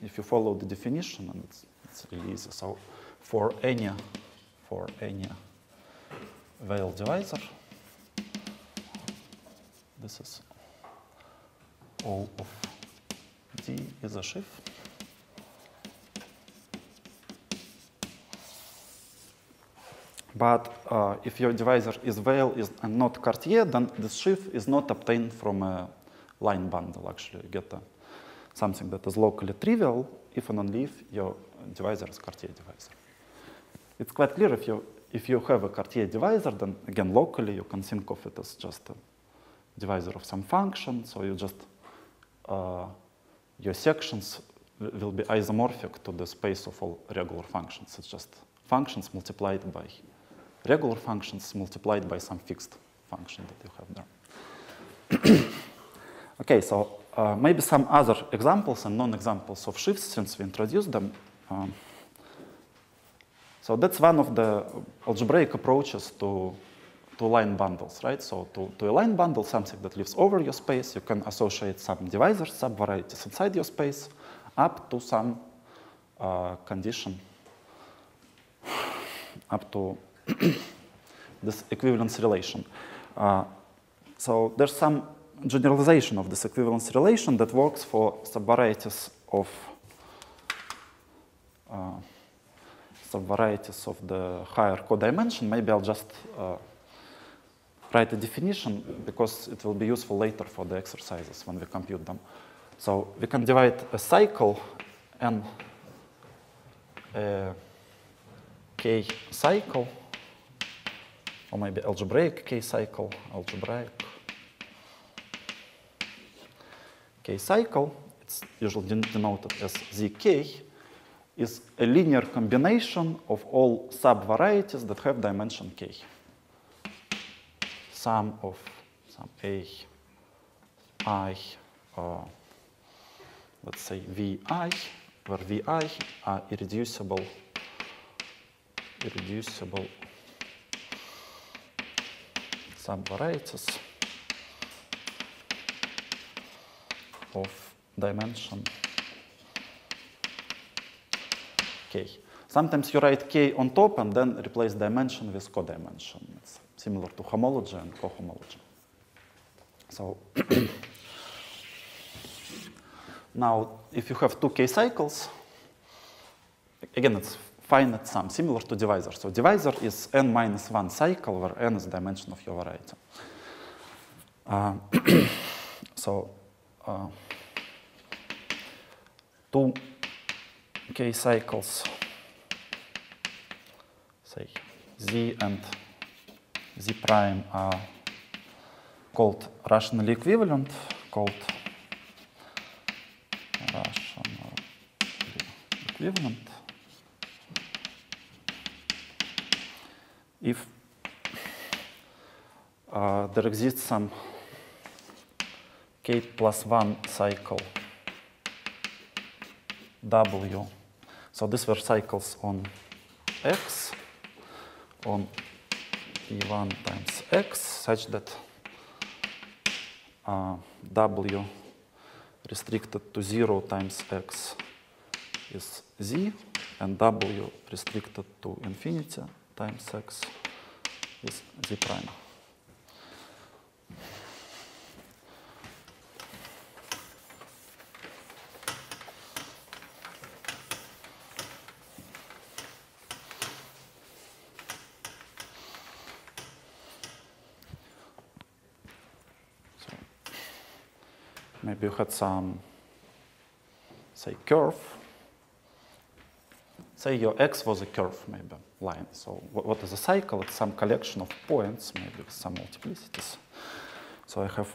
if you follow the definition, and it's, it's really easy. So for any for any Weil divisor. This is O of D is a sheaf. But uh, if your divisor is Weil is and not Cartier, then this sheaf is not obtained from a line bundle. Actually, you get a, something that is locally trivial if and only if your divisor is Cartier divisor. It's quite clear if you if you have a Cartier divisor, then again locally you can think of it as just a divisor of some function. So you just uh, your sections will be isomorphic to the space of all regular functions. It's just functions multiplied by regular functions multiplied by some fixed function that you have there. okay, so uh, maybe some other examples and non-examples of sheaves since we introduced them. Um, so that's one of the algebraic approaches to, to line bundles, right? So to, to a line bundle, something that lives over your space, you can associate some divisors, subvarieties inside your space, up to some uh, condition, up to this equivalence relation. Uh, so there's some generalization of this equivalence relation that works for subvarieties of uh, subvarieties of the higher codimension. Maybe I'll just uh, write a definition because it will be useful later for the exercises when we compute them. So we can divide a cycle and a k cycle, or maybe algebraic k cycle, algebraic k cycle, it's usually denoted as zk, is a linear combination of all subvarieties that have dimension k. Sum of some a, i, uh, let's say vi, where vi are irreducible, irreducible subvarieties of dimension k. Sometimes you write k on top and then replace dimension with codimension. It's similar to homology and cohomology. So now, if you have two k cycles, again, it's finite sum, similar to divisor. So divisor is n minus 1 cycle, where n is dimension of your variety. Uh, so two k cycles, say z and z prime are called rationally equivalent, called rational equivalent. If uh, there exists some k plus 1 cycle w, so these were cycles on x, on P1 times x, such that uh, w restricted to 0 times x is z, and w restricted to infinity times x is z prime. You had some, say, curve. Say your x was a curve, maybe line. So what is a cycle? It's some collection of points, maybe with some multiplicities. So I have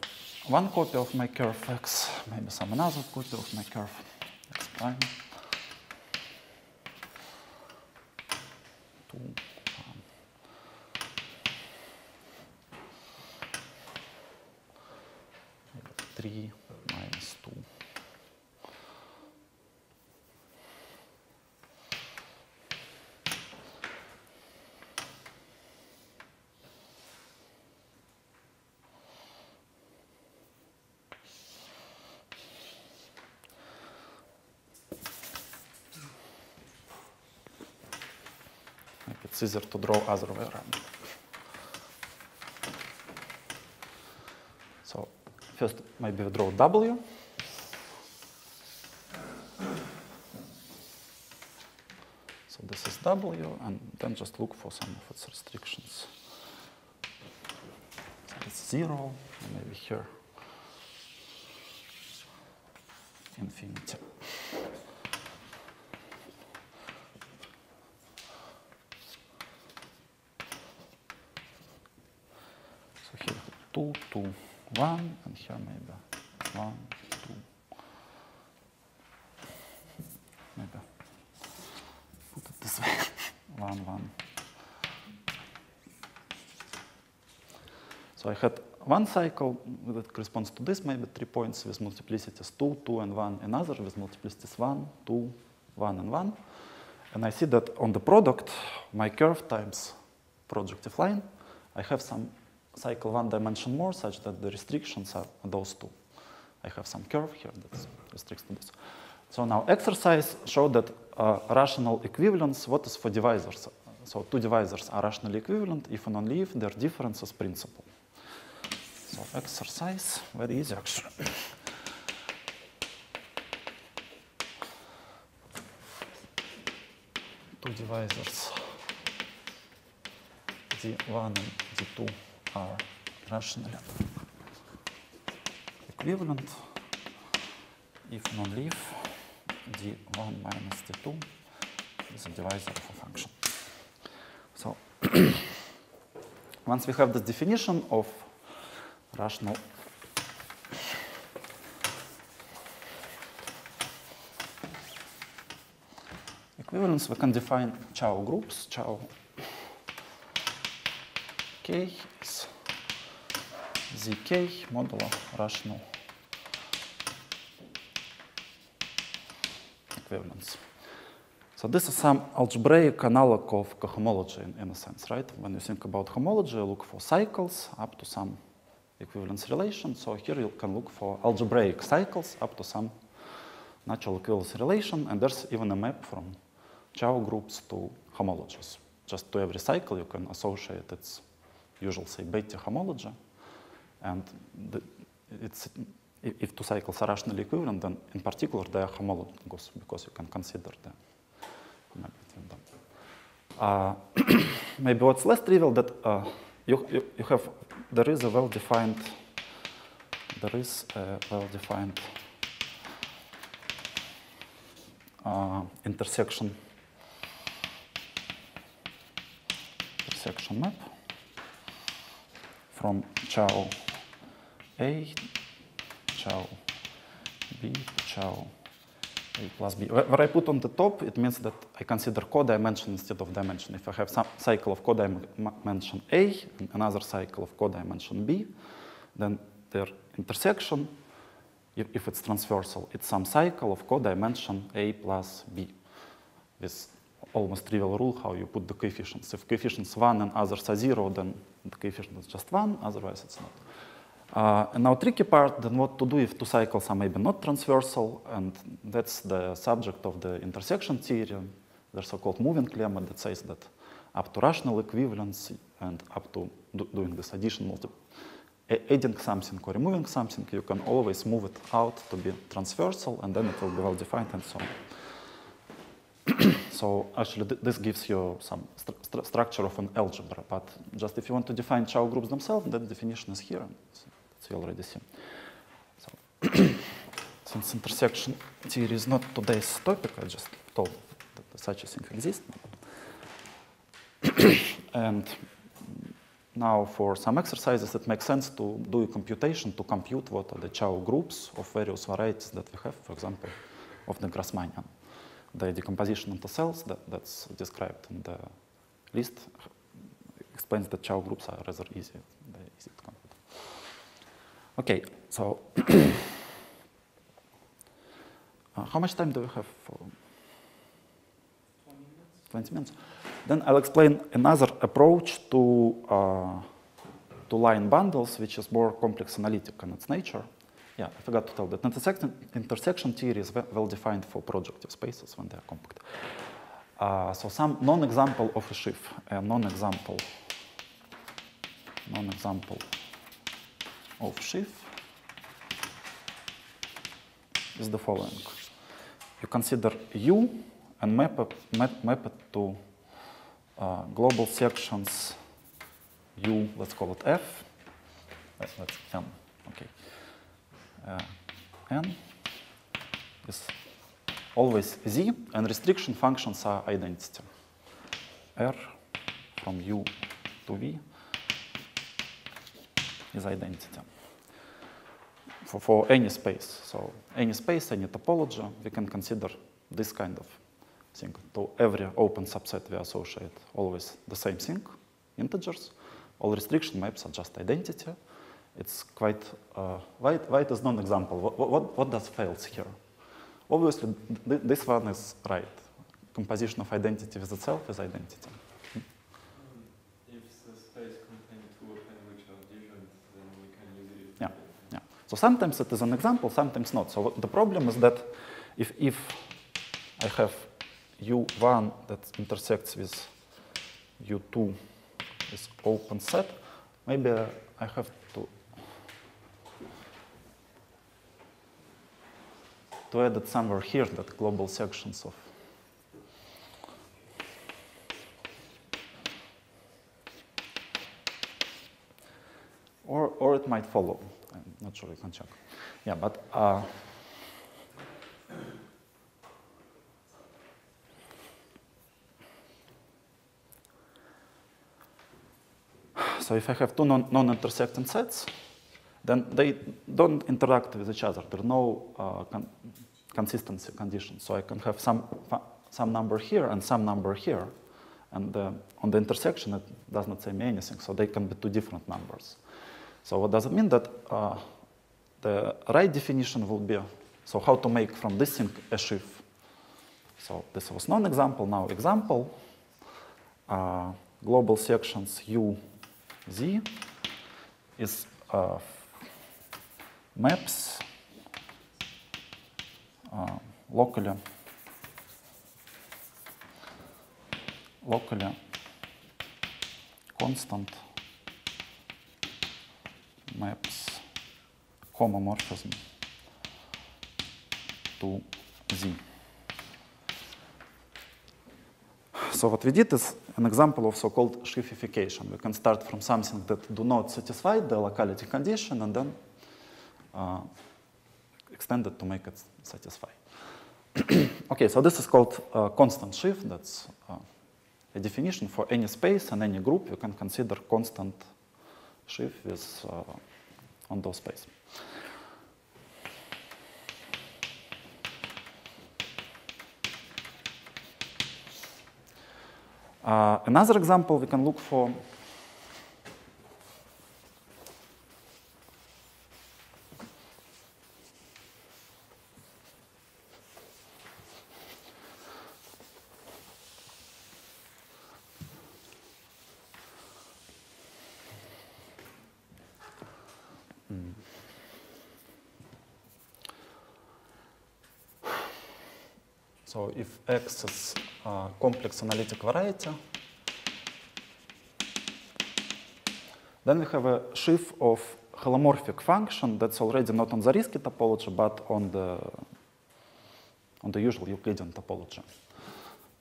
one copy of my curve x, maybe some another copy of my curve x prime. Two, three minus two. Easier to draw other way around. So first maybe we draw W. So this is W, and then just look for some of its restrictions. So it's zero, and maybe here infinity. So here two, two, one, and here maybe one, two. Maybe put it this way. one, one. So I had one cycle that corresponds to this, maybe three points with multiplicities 2, 2, and 1, another with multiplicities 1, 2, 1, and 1. And I see that on the product, my curve times projective line, I have some cycle one dimension more such that the restrictions are those two. I have some curve here that restricts to this. So now exercise showed that uh, rational equivalence, what is for divisors? So two divisors are rationally equivalent if and only if their difference is principal. So exercise, very easy actually. two divisors, d1 and d2 are rationally equivalent if non-leaf if d1 minus d2 is a divisor of a function. So once we have this definition of rational equivalence, we can define Chow groups. Chow K is zk modulo rational equivalence. So this is some algebraic analog of cohomology in, in a sense, right? When you think about homology, you look for cycles up to some equivalence relation. So here you can look for algebraic cycles up to some natural equivalence relation, and there's even a map from Chow groups to homologies. Just to every cycle, you can associate its usual, say, Betti homology, and the, it's if two cycles are rationally equivalent, then in particular they are homologous because you can consider the them. Uh, maybe what's less trivial that uh, you, you, you have there is a well-defined there is a well-defined uh, intersection intersection map from Chow A, Chow B, Chow A plus B. Where I put on the top, it means that I consider codimension instead of dimension. If I have some cycle of codimension A and another cycle of codimension B, then their intersection, if, if it's transversal, it's some cycle of codimension A plus B with almost trivial rule how you put the coefficients. If coefficients 1 and others are 0, then the coefficient is just 1, otherwise it's not. Uh, and now tricky part, then what to do if two cycles are maybe not transversal, and that's the subject of the intersection theory. There's so-called moving lemma that says that up to rational equivalence and up to do doing this addition, adding something or removing something, you can always move it out to be transversal, and then it will be well defined and so on. so actually, th this gives you some st structure of an algebra. But just if you want to define Chow groups themselves, that definition is here. It's you already see. So since intersection theory is not today's topic, I just told that such a thing exists. and now for some exercises, it makes sense to do a computation to compute what are the Chow groups of various varieties that we have, for example, of the Grassmannian the decomposition into cells that, that's described in the list explains that Chow groups are rather easy, easy to compute. Okay, so uh, how much time do we have for? 20 minutes. Then I'll explain another approach to, uh, to line bundles, which is more complex analytic in its nature. Yeah, I forgot to tell that intersection, intersection theory is well defined for projective spaces when they are compact. Uh, so some non-example of a a non-example, non-example of sheaf is the following. You consider U and map it, map, map it to uh, global sections U, let's call it F, let's, let's M, okay Uh, n is always z, and restriction functions are identity. R from u to v is identity for, for any space. So any space, any topology, we can consider this kind of thing. To every open subset we associate always the same thing, integers. All restriction maps are just identity it's quite, uh, why, why it is non-example? What, what, what does fails here? Obviously, th this one is right. Composition of identity with itself is identity. Hmm? If the space contains two of them which are different, then we can use it. Yeah, yeah. So sometimes it is an example, sometimes not. So the problem is that if, if I have U1 that intersects with U2 is open set, maybe I have to add it somewhere here, that global sections of or, or it might follow. I'm not sure, you can check. Yeah, but uh, so if I have two non-intersecting non sets, then they don't interact with each other. There are no uh, con consistency conditions. So I can have some, some number here and some number here. And uh, on the intersection, it does not say me anything. So they can be two different numbers. So what does it mean that uh, the right definition will be, so how to make from this thing a sheaf. So this was non-example, now example. Uh, global sections U, Z is uh, maps uh, locally locally constant maps homomorphism to Z. So what we did is an example of so-called sheafification. We can start from something that do not satisfy the locality condition and then uh, extend it to make it satisfy. okay, so this is called uh, constant sheaf. That's uh, a definition for any space and any group. You can consider constant sheaf with uh, on those space. Uh, another example we can look for Mm. So if X is a complex analytic variety, then we have a sheaf of holomorphic function that's already not on Zariski topology, but on the, on the usual Euclidean topology.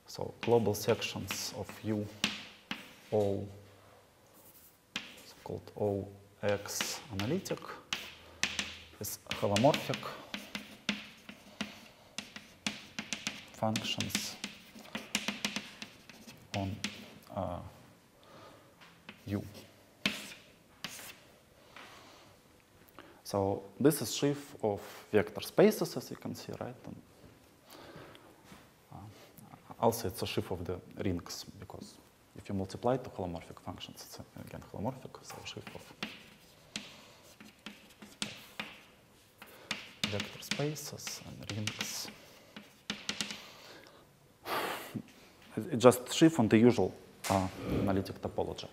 So global sections of U, O, called OX analytic is holomorphic functions on uh, U. So this is sheaf of vector spaces, as you can see, right? And, uh, also, it's a sheaf of the rings because if you multiply two holomorphic functions, it's again holomorphic, so sheaf of vector spaces and rings. Just sheaf on the usual uh, analytic topology.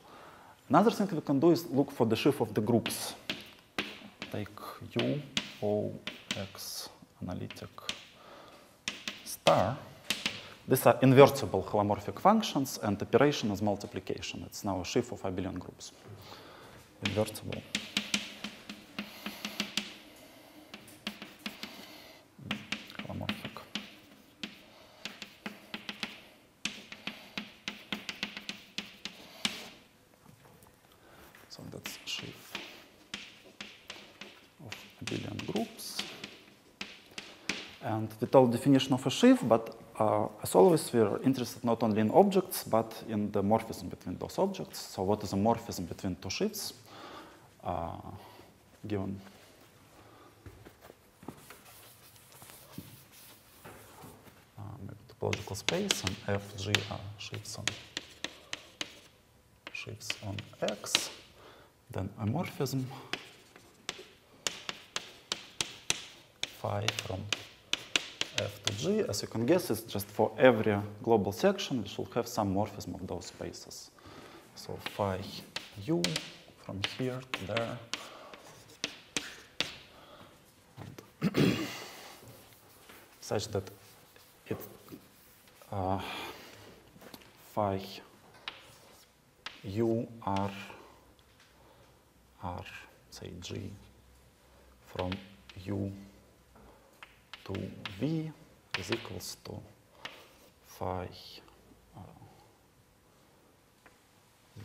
Another thing we can do is look for the sheaf of the groups. Take U, O, X, analytic star. These are invertible holomorphic functions, and operation is multiplication. It's now a sheaf of abelian groups. Invertible. And definition of a sheaf, but uh, as always, we're interested not only in objects, but in the morphism between those objects. So what is a morphism between two sheaves? Uh, given uh, topological space and F, G are sheaves on sheaves on X, then a morphism phi from F to G, as you can guess, is just for every global section, we should have some morphism of those spaces. So phi u from here to there. Such that it uh, phi u r r say g from u to v is equals to phi uh,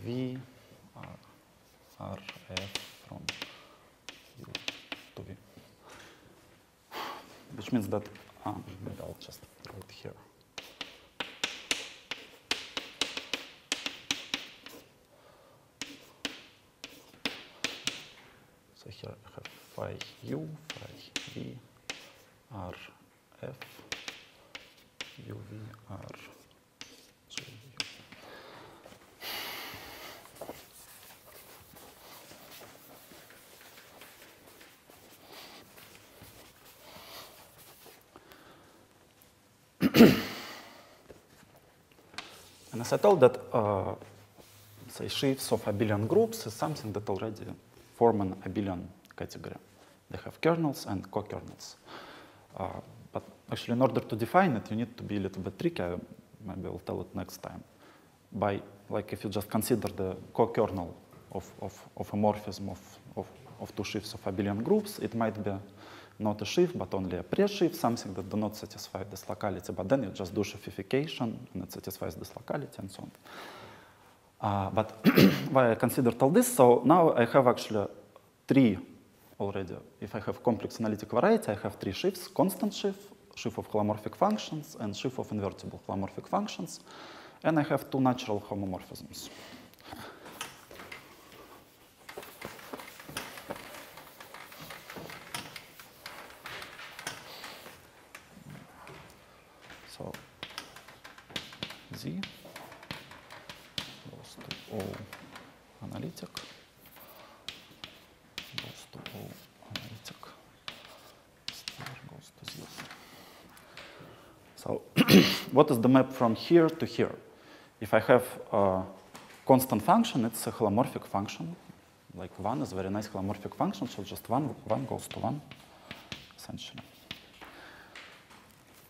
v r, r f from u. To v, which means that um, maybe I'll just write here. So here I have phi u, phi v, r f, u v, r. And as I told that, uh, say, sheaves of abelian groups is something that already form an abelian category. They have kernels and co-kernels. Uh, but actually, in order to define it, you need to be a little bit tricky. Maybe I'll tell it next time. By like, if you just consider the co-kernel of, of, of a morphism of, of, of two sheaves of abelian groups, it might be not a sheaf, but only a pre-sheaf, something that do not satisfy this locality. But then you just do sheafification, and it satisfies this locality, and so on. Uh, but why I considered all this? So now I have actually three already. If I have complex analytic variety, I have three sheaves, constant sheaf, sheaf of holomorphic functions, and sheaf of invertible holomorphic functions. And I have two natural homomorphisms. So Z goes to O analytic, goes to O analytic, star goes to Z. So what is the map from here to here? If I have a constant function, it's a holomorphic function. Like one is a very nice holomorphic function, so just one, one goes to one, essentially.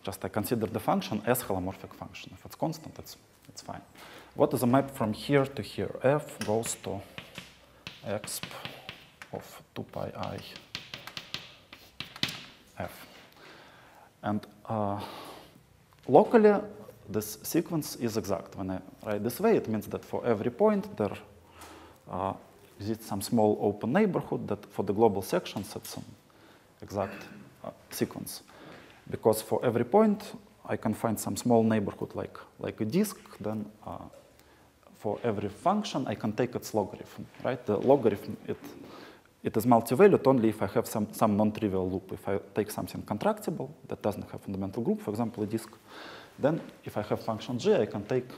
Just I consider the function as holomorphic function. If it's constant, it's, it's fine. What is a map from here to here? f goes to exp of 2 pi i f. And uh, locally, this sequence is exact. When I write this way, it means that for every point there uh, exists some small open neighborhood that for the global sections it's an exact uh, sequence. Because for every point, I can find some small neighborhood like, like a disk, then uh, for every function, I can take its logarithm, right? The logarithm, it, it is multivalued only if I have some, some non-trivial loop. If I take something contractible that doesn't have fundamental group, for example, a disk, then if I have function g, I can take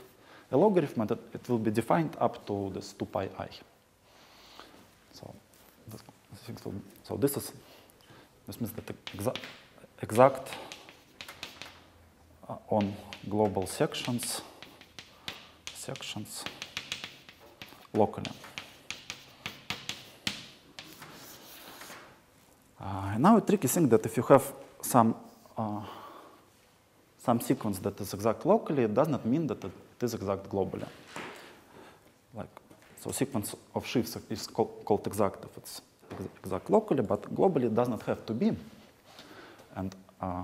a logarithm and it, will be defined up to this 2 pi i. So this, so this is, this means that exa exact uh, on global sections, sections locally. Uh, now a tricky thing that if you have some uh, some sequence that is exact locally, it does not mean that it is exact globally. Like so, sequence of sheaves is called, exact if it's exact locally, but globally it does not have to be. And uh,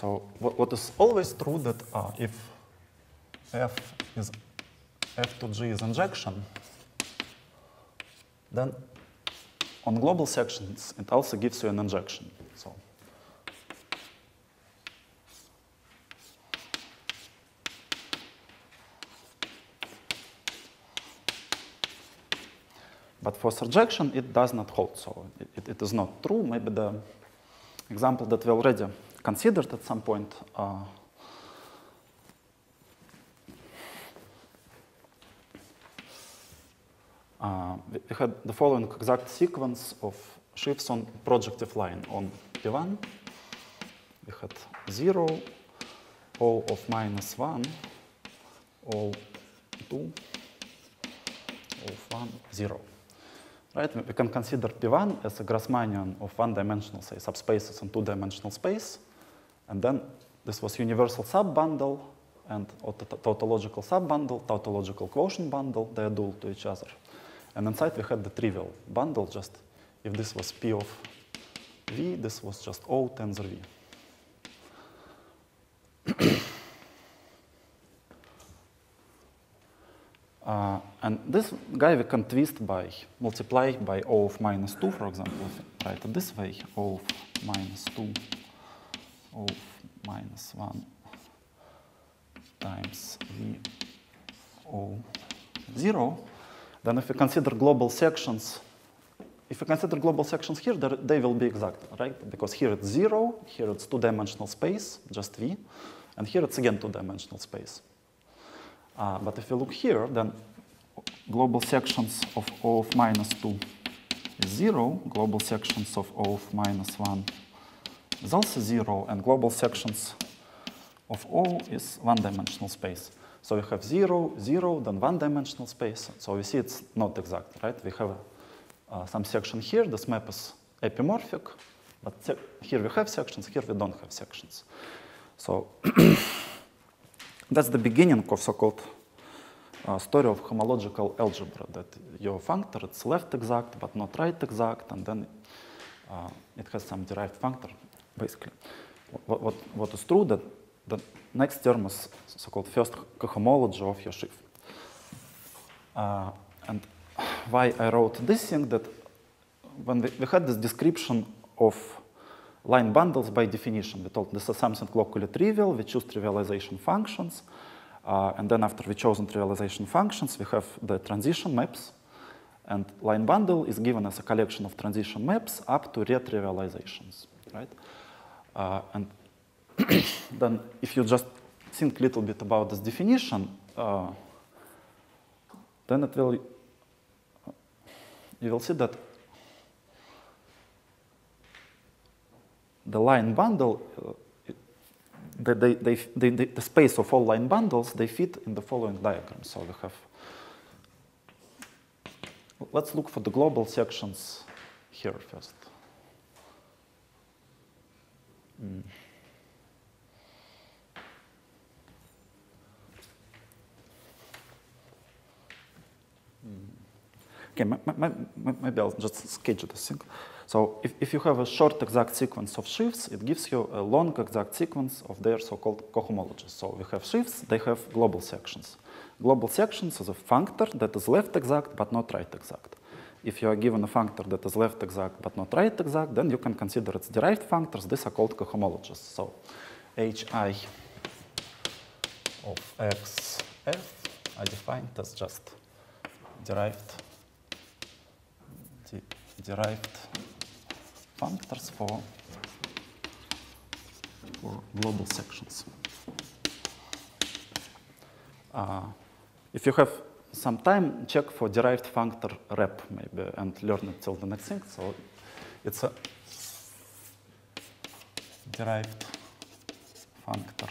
So what, what is always true that uh, if f is f to g is injection, then on global sections it also gives you an injection. So But for surjection, it does not hold, so it, it, it is not true. Maybe the example that we already considered at some point. Uh, uh, we had the following exact sequence of sheaves on projective line on P1. We had 0, all of minus 1, O 2, O of 1, 0. Right? We can consider P1 as a Grassmannian of one-dimensional, say, subspaces in two-dimensional space. And then this was universal subbundle and tautological subbundle, tautological quotient bundle, they are dual to each other. And inside we had the trivial bundle, just if this was P of V, this was just O tensor V. uh, and this guy we can twist by multiply by O of minus 2, for example, write it this way, O of minus 2 of minus 1 times V O 0, then if we consider global sections, if we consider global sections here, they will be exact, right? Because here it's 0, here it's two-dimensional space, just V, and here it's again two-dimensional space. Uh, but if you look here, then global sections of O of minus 2 is 0, global sections of O of minus 1 also 0, and global sections of O is one-dimensional space. So we have 0, 0, then one-dimensional space. So we see it's not exact, right? We have uh, some section here. This map is epimorphic, but here we have sections, here we don't have sections. So that's the beginning of so-called uh, story of homological algebra, that your functor, it's left exact, but not right exact, and then uh, it has some derived functor, basically. What, what, what is true that the next term is so-called first cohomology of your sheaf. Uh, and why I wrote this thing that when we, we had this description of line bundles by definition, we told this is something locally trivial, we choose trivialization functions, uh, and then after we chosen trivialization functions, we have the transition maps, and line bundle is given as a collection of transition maps up to retrivializations, right? Uh, and then if you just think a little bit about this definition, uh, then it will, you will see that the line bundle, uh, they, the space of all line bundles, they fit in the following diagram. So we have, let's look for the global sections here first. Mm. Okay, maybe I'll just sketch this thing. So if, if you have a short exact sequence of sheaves, it gives you a long exact sequence of their so-called cohomologies. So we have sheaves, they have global sections. Global sections is a functor that is left exact but not right exact. If you are given a functor that is left exact but not right exact, then you can consider its derived functors. These are called cohomologies. So hi of x f I defined as just derived derived functors for, for global sections. Uh, if you have some time, check for derived functor rep maybe and learn it till the next thing. So it's a derived functor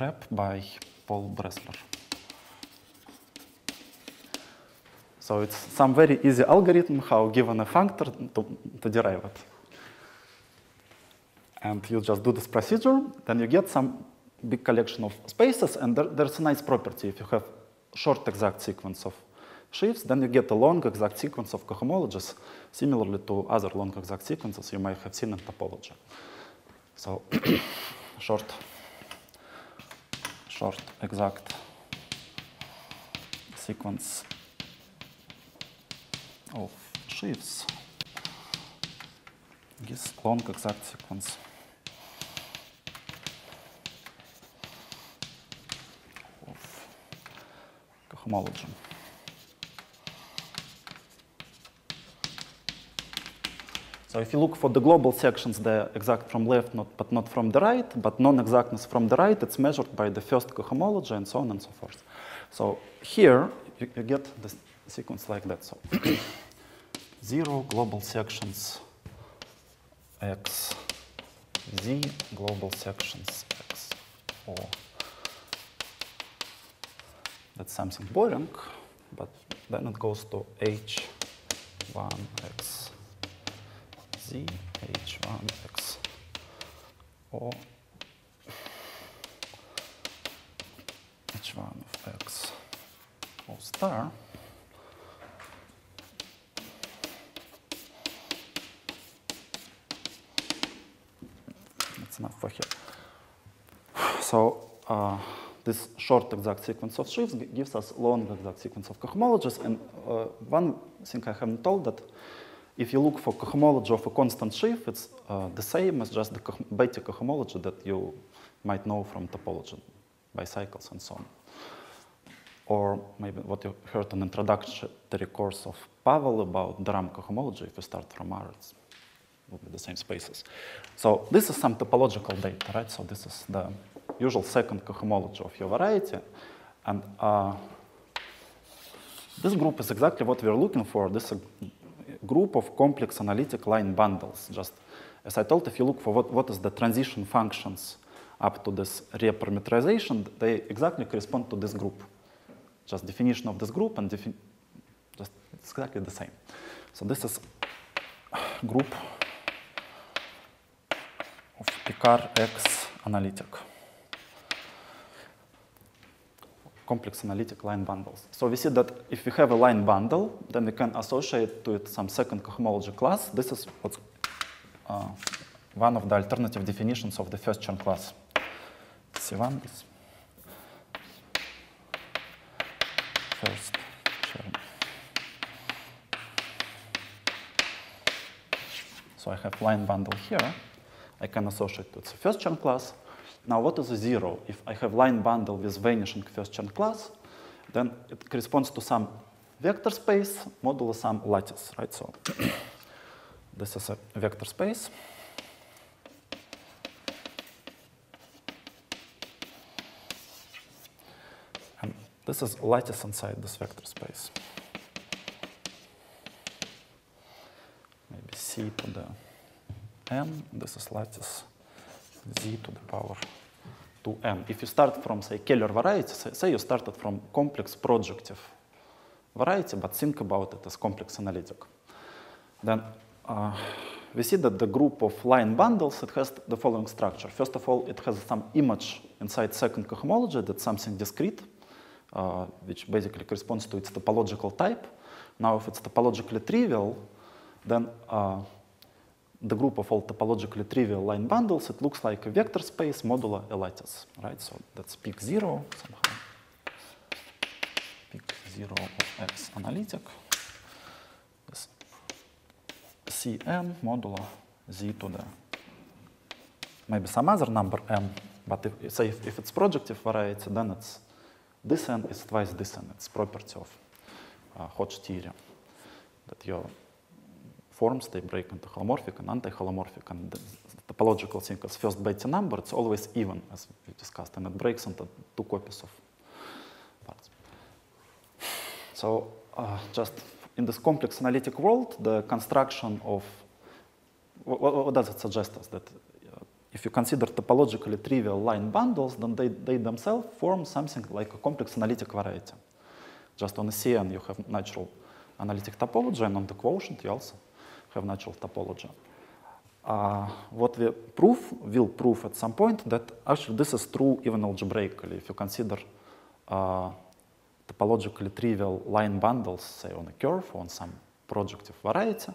rep by Paul Bressler. So it's some very easy algorithm how given a functor to, to derive it. And you just do this procedure, then you get some big collection of spaces, and there, there's a nice property. If you have short exact sequence of sheaves, then you get a long exact sequence of cohomologies, similarly to other long exact sequences you might have seen in topology. So short, short exact sequence of sheaves gives long exact sequence cohomology. So if you look for the global sections, they're exact from left, not, but not from the right, but non-exactness from the right, it's measured by the first cohomology and so on and so forth. So here, you, you get the sequence like that. So zero global sections x, z global sections x, O. That's something boring, but then it goes to h1x, z, h1x, O, h1 of x, star. That's enough for here. So uh, this short exact sequence of sheaves gives us long exact sequence of cohomologies. And uh, one thing I haven't told that if you look for cohomology of a constant sheaf, it's uh, the same as just the co Betti cohomology that you might know from topology, bicycles and so on. Or maybe what you heard in the introductory course of Pavel about de Rham cohomology, if you start from R, it's will be the same spaces. So this is some topological data, right? So this is the usual second cohomology of your variety. And uh, this group is exactly what we're looking for. This uh, group of complex analytic line bundles. Just as I told, if you look for what, what is the transition functions up to this reparameterization, they exactly correspond to this group. Just definition of this group and just it's exactly the same. So this is group of Picard X analytic. Complex analytic line bundles. So we see that if we have a line bundle, then we can associate to it some second cohomology class. This is what's uh, one of the alternative definitions of the first Chern class. C1 is first Chern. So I have line bundle here. I can associate to the first Chern class. Now, what is a zero? If I have line bundle with vanishing first Chern class, then it corresponds to some vector space modulo some lattice, right? So this is a vector space. And this is lattice inside this vector space. Maybe C to the M, this is lattice z to the power 2n. If you start from, say, Kähler variety, say, say you started from complex projective variety, but think about it as complex analytic, then uh, we see that the group of line bundles, it has the following structure. First of all, it has some image inside second cohomology that's something discrete, uh, which basically corresponds to its topological type. Now, if it's topologically trivial, then uh, the group of all topologically trivial line bundles, it looks like a vector space modulo a lattice, right? So that's Pic zero somehow. Pic zero of X analytic. Cn modulo Z to the maybe some other number m, but if, say if, if it's projective variety, then it's this n is twice this n. It's property of uh, Hodge theory that your forms, they break into holomorphic and anti-holomorphic, and the topological thing as first Betti number, it's always even, as we discussed, and it breaks into two copies of parts. So uh, just in this complex analytic world, the construction of, what, what does it suggest us? That uh, if you consider topologically trivial line bundles, then they, they themselves form something like a complex analytic variety. Just on the CN, you have natural analytic topology, and on the quotient, you also have natural topology. Uh, what we prove, will prove at some point, that actually this is true even algebraically. If you consider uh, topologically trivial line bundles, say on a curve or on some projective variety,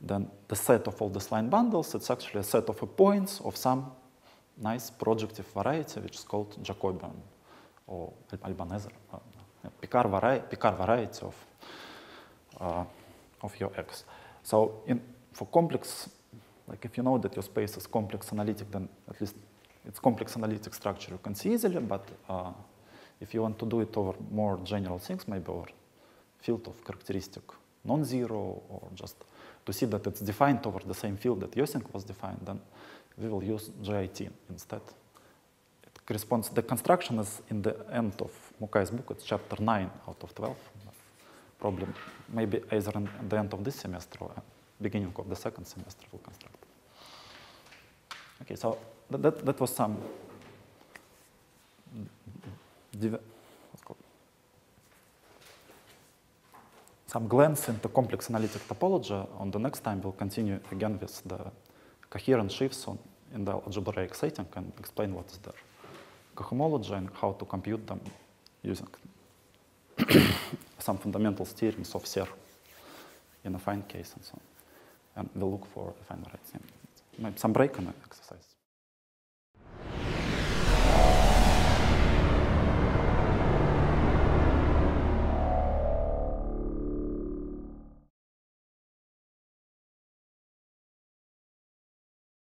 then the set of all these line bundles, it's actually a set of points of some nice projective variety, which is called Jacobian or Albanese, uh, Picard, vari Picard variety of, uh, of your X. So in, for complex, like if you know that your space is complex analytic, then at least it's complex analytic structure. You can see easily, but uh, if you want to do it over more general things, maybe over field of characteristic non-zero, or just to see that it's defined over the same field that Yosink was defined, then we will use GIT instead. It corresponds, the construction is in the end of Mukai's book, it's chapter 9 out of 12 probably maybe either in the end of this semester or beginning of the second semester we'll construct. Okay, so that, that, that was some some glance into complex analytic topology. On the next time, we'll continue again with the coherent sheaves on, in the algebraic setting and explain what is their cohomology and how to compute them using some fundamental theorems of Serre in affine case and so on. And we'll look for some break on the exercise.